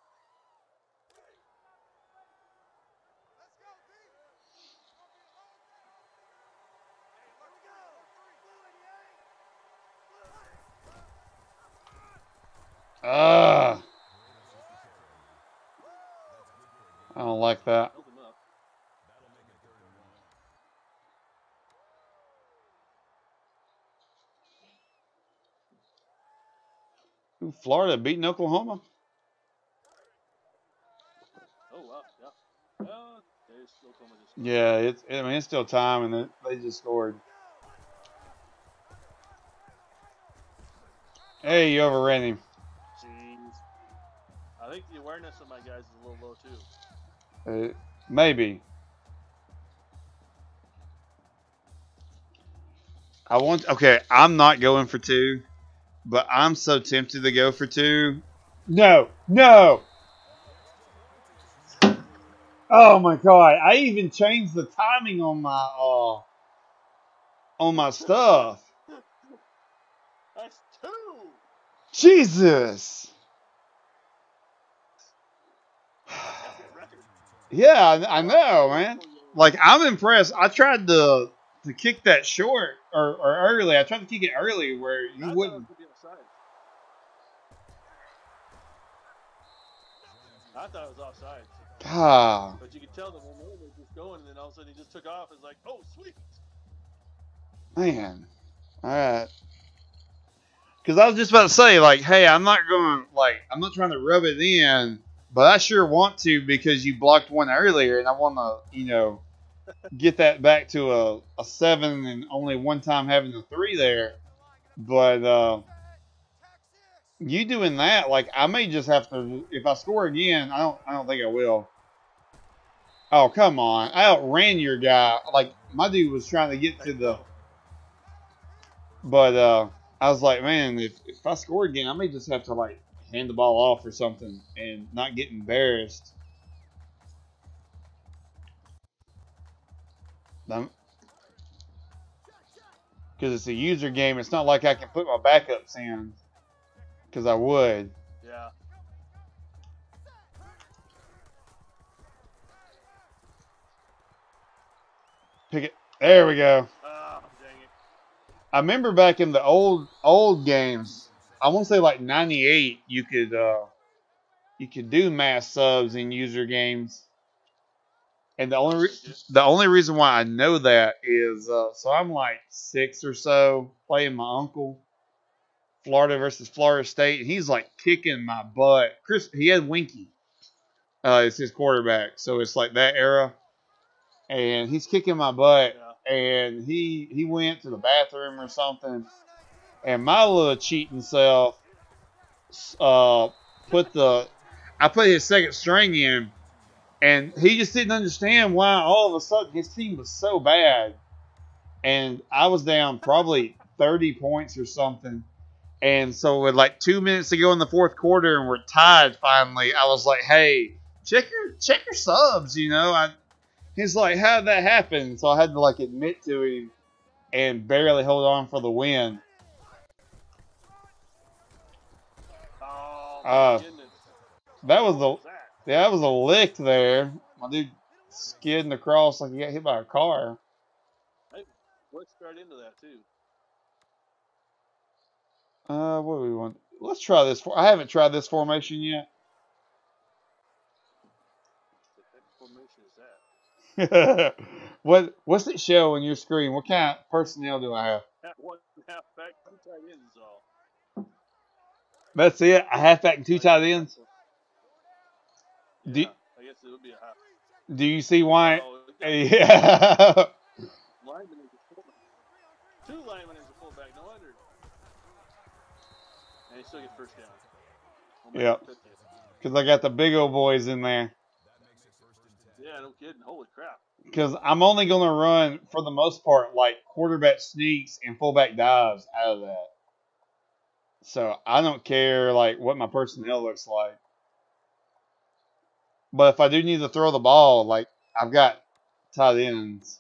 Ah. I don't like that. Ooh, Florida beating Oklahoma. Yeah. Yeah, it's. I mean, it's still time, and they- they just scored. Hey, you overran him. Jeez. I think the awareness of my guys is a little low too. Uh, maybe. I want. Okay, I'm not going for two, but I'm so tempted to go for two. No, no. Oh my god! I even changed the timing on my uh on my stuff. That's two. Jesus. That's his record. Yeah, I, I know, man. Like I'm impressed. I tried to to kick that short or, or early. I tried to kick it early where I you it wouldn't. was gonna be offside. I thought it was offside, Ah, but you could tell that momentum was just going, and then all of a sudden he just took off. It's like, oh sweet. man. All right. Because I was just about to say, like, hey, I'm not going, like, I'm not trying to rub it in, but I sure want to because you blocked one earlier, and I want to, you know, get that back to a, a seven and only one time having a three there. But uh, you doing that, like, I may just have to, if I score again, I don't, I don't think I will. Oh, come on. I outran your guy. Like, my dude was trying to get to the. But uh, I was like, man, if, if I score again, I may just have to like hand the ball off or something and not get embarrassed. Because it's a user game, it's not like I can put my backups in. Because I would. Yeah. Pick it. There we go. Ah, dang it. I remember back in the old old games, I want to say like '98, you could uh, you could do mass subs in user games, and the only re- the only reason why I know that is uh, so I'm like six or so playing my uncle, Florida versus Florida State, and he's like kicking my butt. Chris, he had Weinke, uh, it's his quarterback, so it's like that era, and he's kicking my butt and he he went to the bathroom or something, and my little cheating self uh put the I put his second string in, and he just didn't understand why all of a sudden his team was so bad, and I was down probably thirty points or something. And so with like two minutes to go in the fourth quarter and we're tied finally, I was like, "Hey, check your check your subs," you know. I He's like, how did that happen? So I had to like admit to him and barely hold on for the win. Oh my Uh. That was the that? yeah, that was a lick there. My dude skidding across like he got hit by a car. Let's start into that too. Uh, what do we want? Let's try this. For I haven't tried this formation yet. What formation is that? what what's it show on your screen? What kind of personnel do I have? Half one, half back, two tight ends. is all. That's it. A halfback and two tight ends. Do, Yeah, I guess it would be a half. Do you see why? Oh, guy- Yeah. lineman is a fullback. Two linemen is a fullback. No wonder. And he still gets first down. Oh, Yep. Because I got the big old boys in there. Yeah, no kidding. Holy crap. Because I'm only going to run, for the most part, like quarterback sneaks and fullback dives out of that. So I don't care like what my personnel looks like. But if I do need to throw the ball, like I've got tight ends.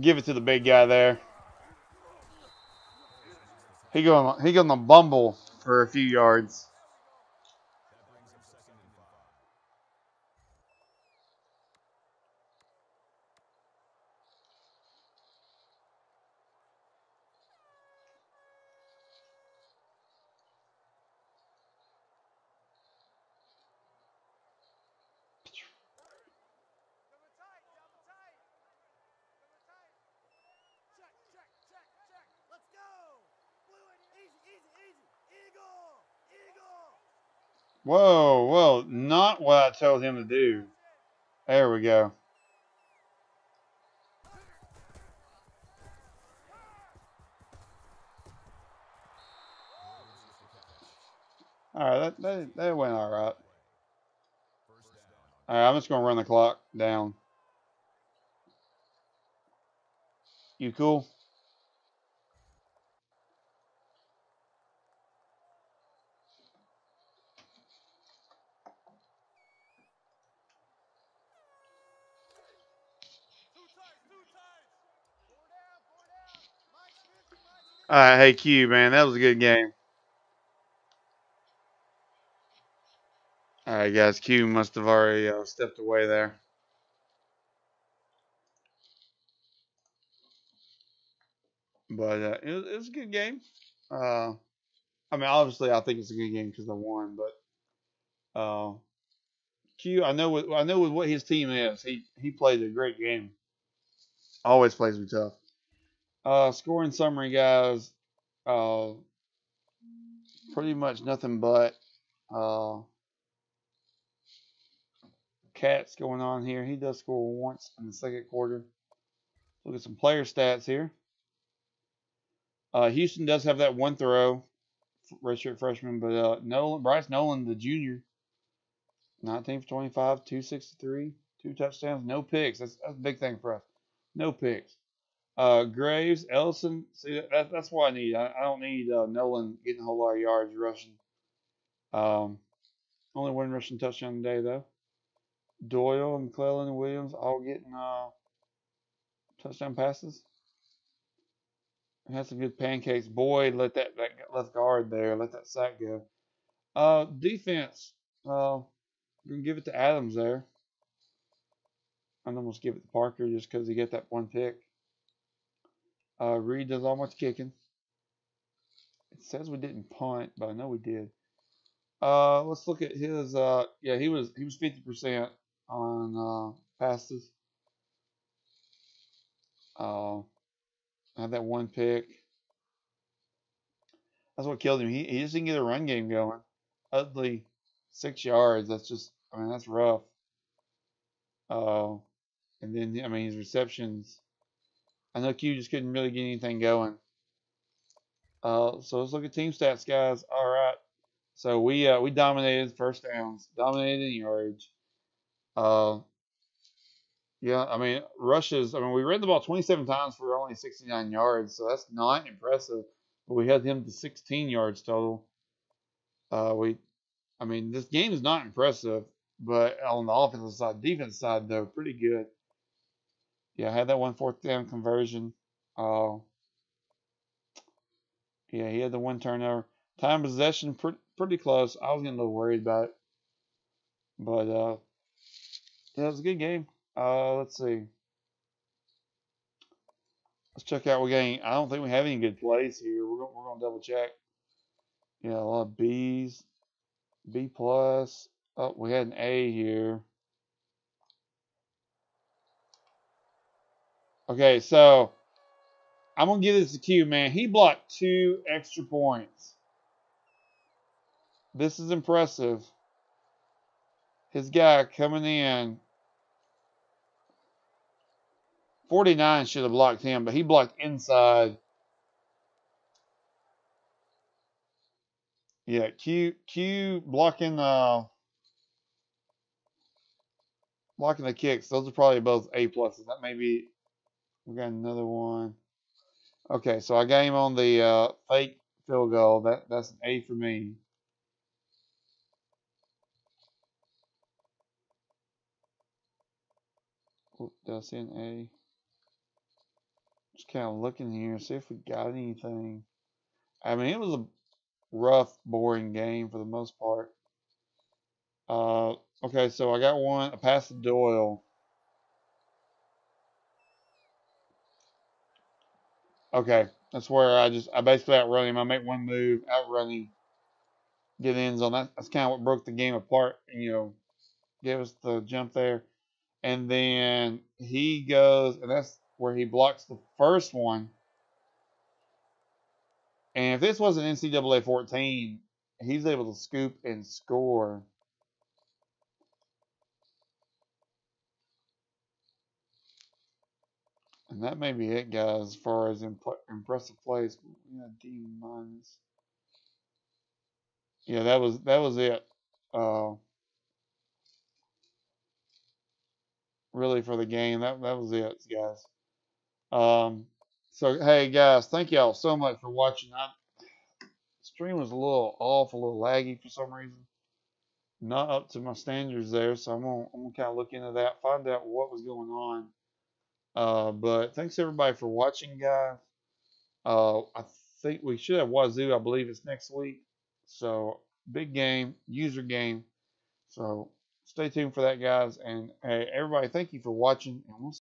Give it to the big guy there. He going he going to bumble for a few yards. Whoa, whoa, not what I told him to do. There we go. All right, that, that, that went all right. All right, I'm just going to run the clock down. You cool? All right, hey Q, man, that was a good game. All right, guys, Q must have already uh, stepped away there. But uh, it, was, it was a good game. Uh, I mean, obviously, I think it's a good game because I won. But uh, Q, I know what I know with what his team is. He he played a great game. Always plays me tough. Uh, scoring summary, guys. Uh, pretty much nothing but uh, cats going on here. He does score once in the second quarter. Look at some player stats here. Uh, Houston does have that one throw, redshirt freshman, but uh, Nolan, Bryce Nolan, the junior, 19 for 25, 263, two touchdowns, no picks. That's, that's a big thing for us. No picks. Uh, Graves, Ellison, see that, that's what I need. I, I don't need uh, Nolan getting a whole lot of yards rushing. Um, only one rushing touchdown today though. Doyle, McClellan, and Williams all getting uh, touchdown passes. Had some good pancakes. Boyd let that, that left guard there, let that sack go. Uh, defense. Uh, we're gonna give it to Adams there. I'm almost give it to Parker just because he got that one pick. Uh, Reed does all much kicking. It says we didn't punt, but I know we did. Uh, let's look at his. Uh, yeah, he was he was 50% on uh, passes. Uh, had that one pick. That's what killed him. He, he just didn't get a run game going. Ugly six yards. That's just, I mean, that's rough. Uh, and then, I mean, his receptions. I know Q just couldn't really get anything going. Uh, so let's look at team stats, guys. All right. So we uh, we dominated first downs, dominated in yardage. Uh, yeah, I mean rushes. I mean we ran the ball 27 times for only 69 yards, so that's not impressive. But we had him to 16 yards total. Uh, we, I mean this game is not impressive, but on the offensive side, defense side though, pretty good. Yeah, I had that one fourth down conversion. Uh, yeah, he had the one turnover. Time possession, pretty pretty close. I was getting a little worried about it, but uh, yeah, it was a good game. Uh, let's see. Let's check out. We getting. I don't think we have any good plays here. We're gonna, we're gonna double check. Yeah, a lot of B's, B plus. Oh, we had an A here. Okay, so I'm gonna give this to Q, man. He blocked two extra points. This is impressive. His guy coming in. 49 should have blocked him, but he blocked inside. Yeah, Q Q blocking uh blocking the kicks. Those are probably both A pluses. That may be we got another one. Okay, so I got him on the uh, fake field goal. That that's an A for me. Did I see an A? Just kind of looking here, see if we got anything. I mean, it was a rough, boring game for the most part. Uh, okay, so I got one, a pass to Doyle. Okay, that's where I just, I basically outrun him. I make one move, outrun him, get ends on that. That's kind of what broke the game apart, you know, gave us the jump there. And then he goes, and that's where he blocks the first one. And if this wasn't NCAA 14, he's able to scoop and score. And that may be it, guys, as far as imp impressive plays. Yeah, D minus. Yeah, that was that was it. Uh, really for the game. That that was it, guys. Um, so hey guys, thank y'all so much for watching. I, stream was a little off, a little laggy for some reason. Not up to my standards there, so I'm gonna I'm gonna kind of look into that, find out what was going on. Uh, but thanks everybody for watching, guys. Uh, I think we should have Wazzu. I believe it's next week. So big game, user game. So stay tuned for that, guys. And hey, everybody, thank you for watching, and we'll.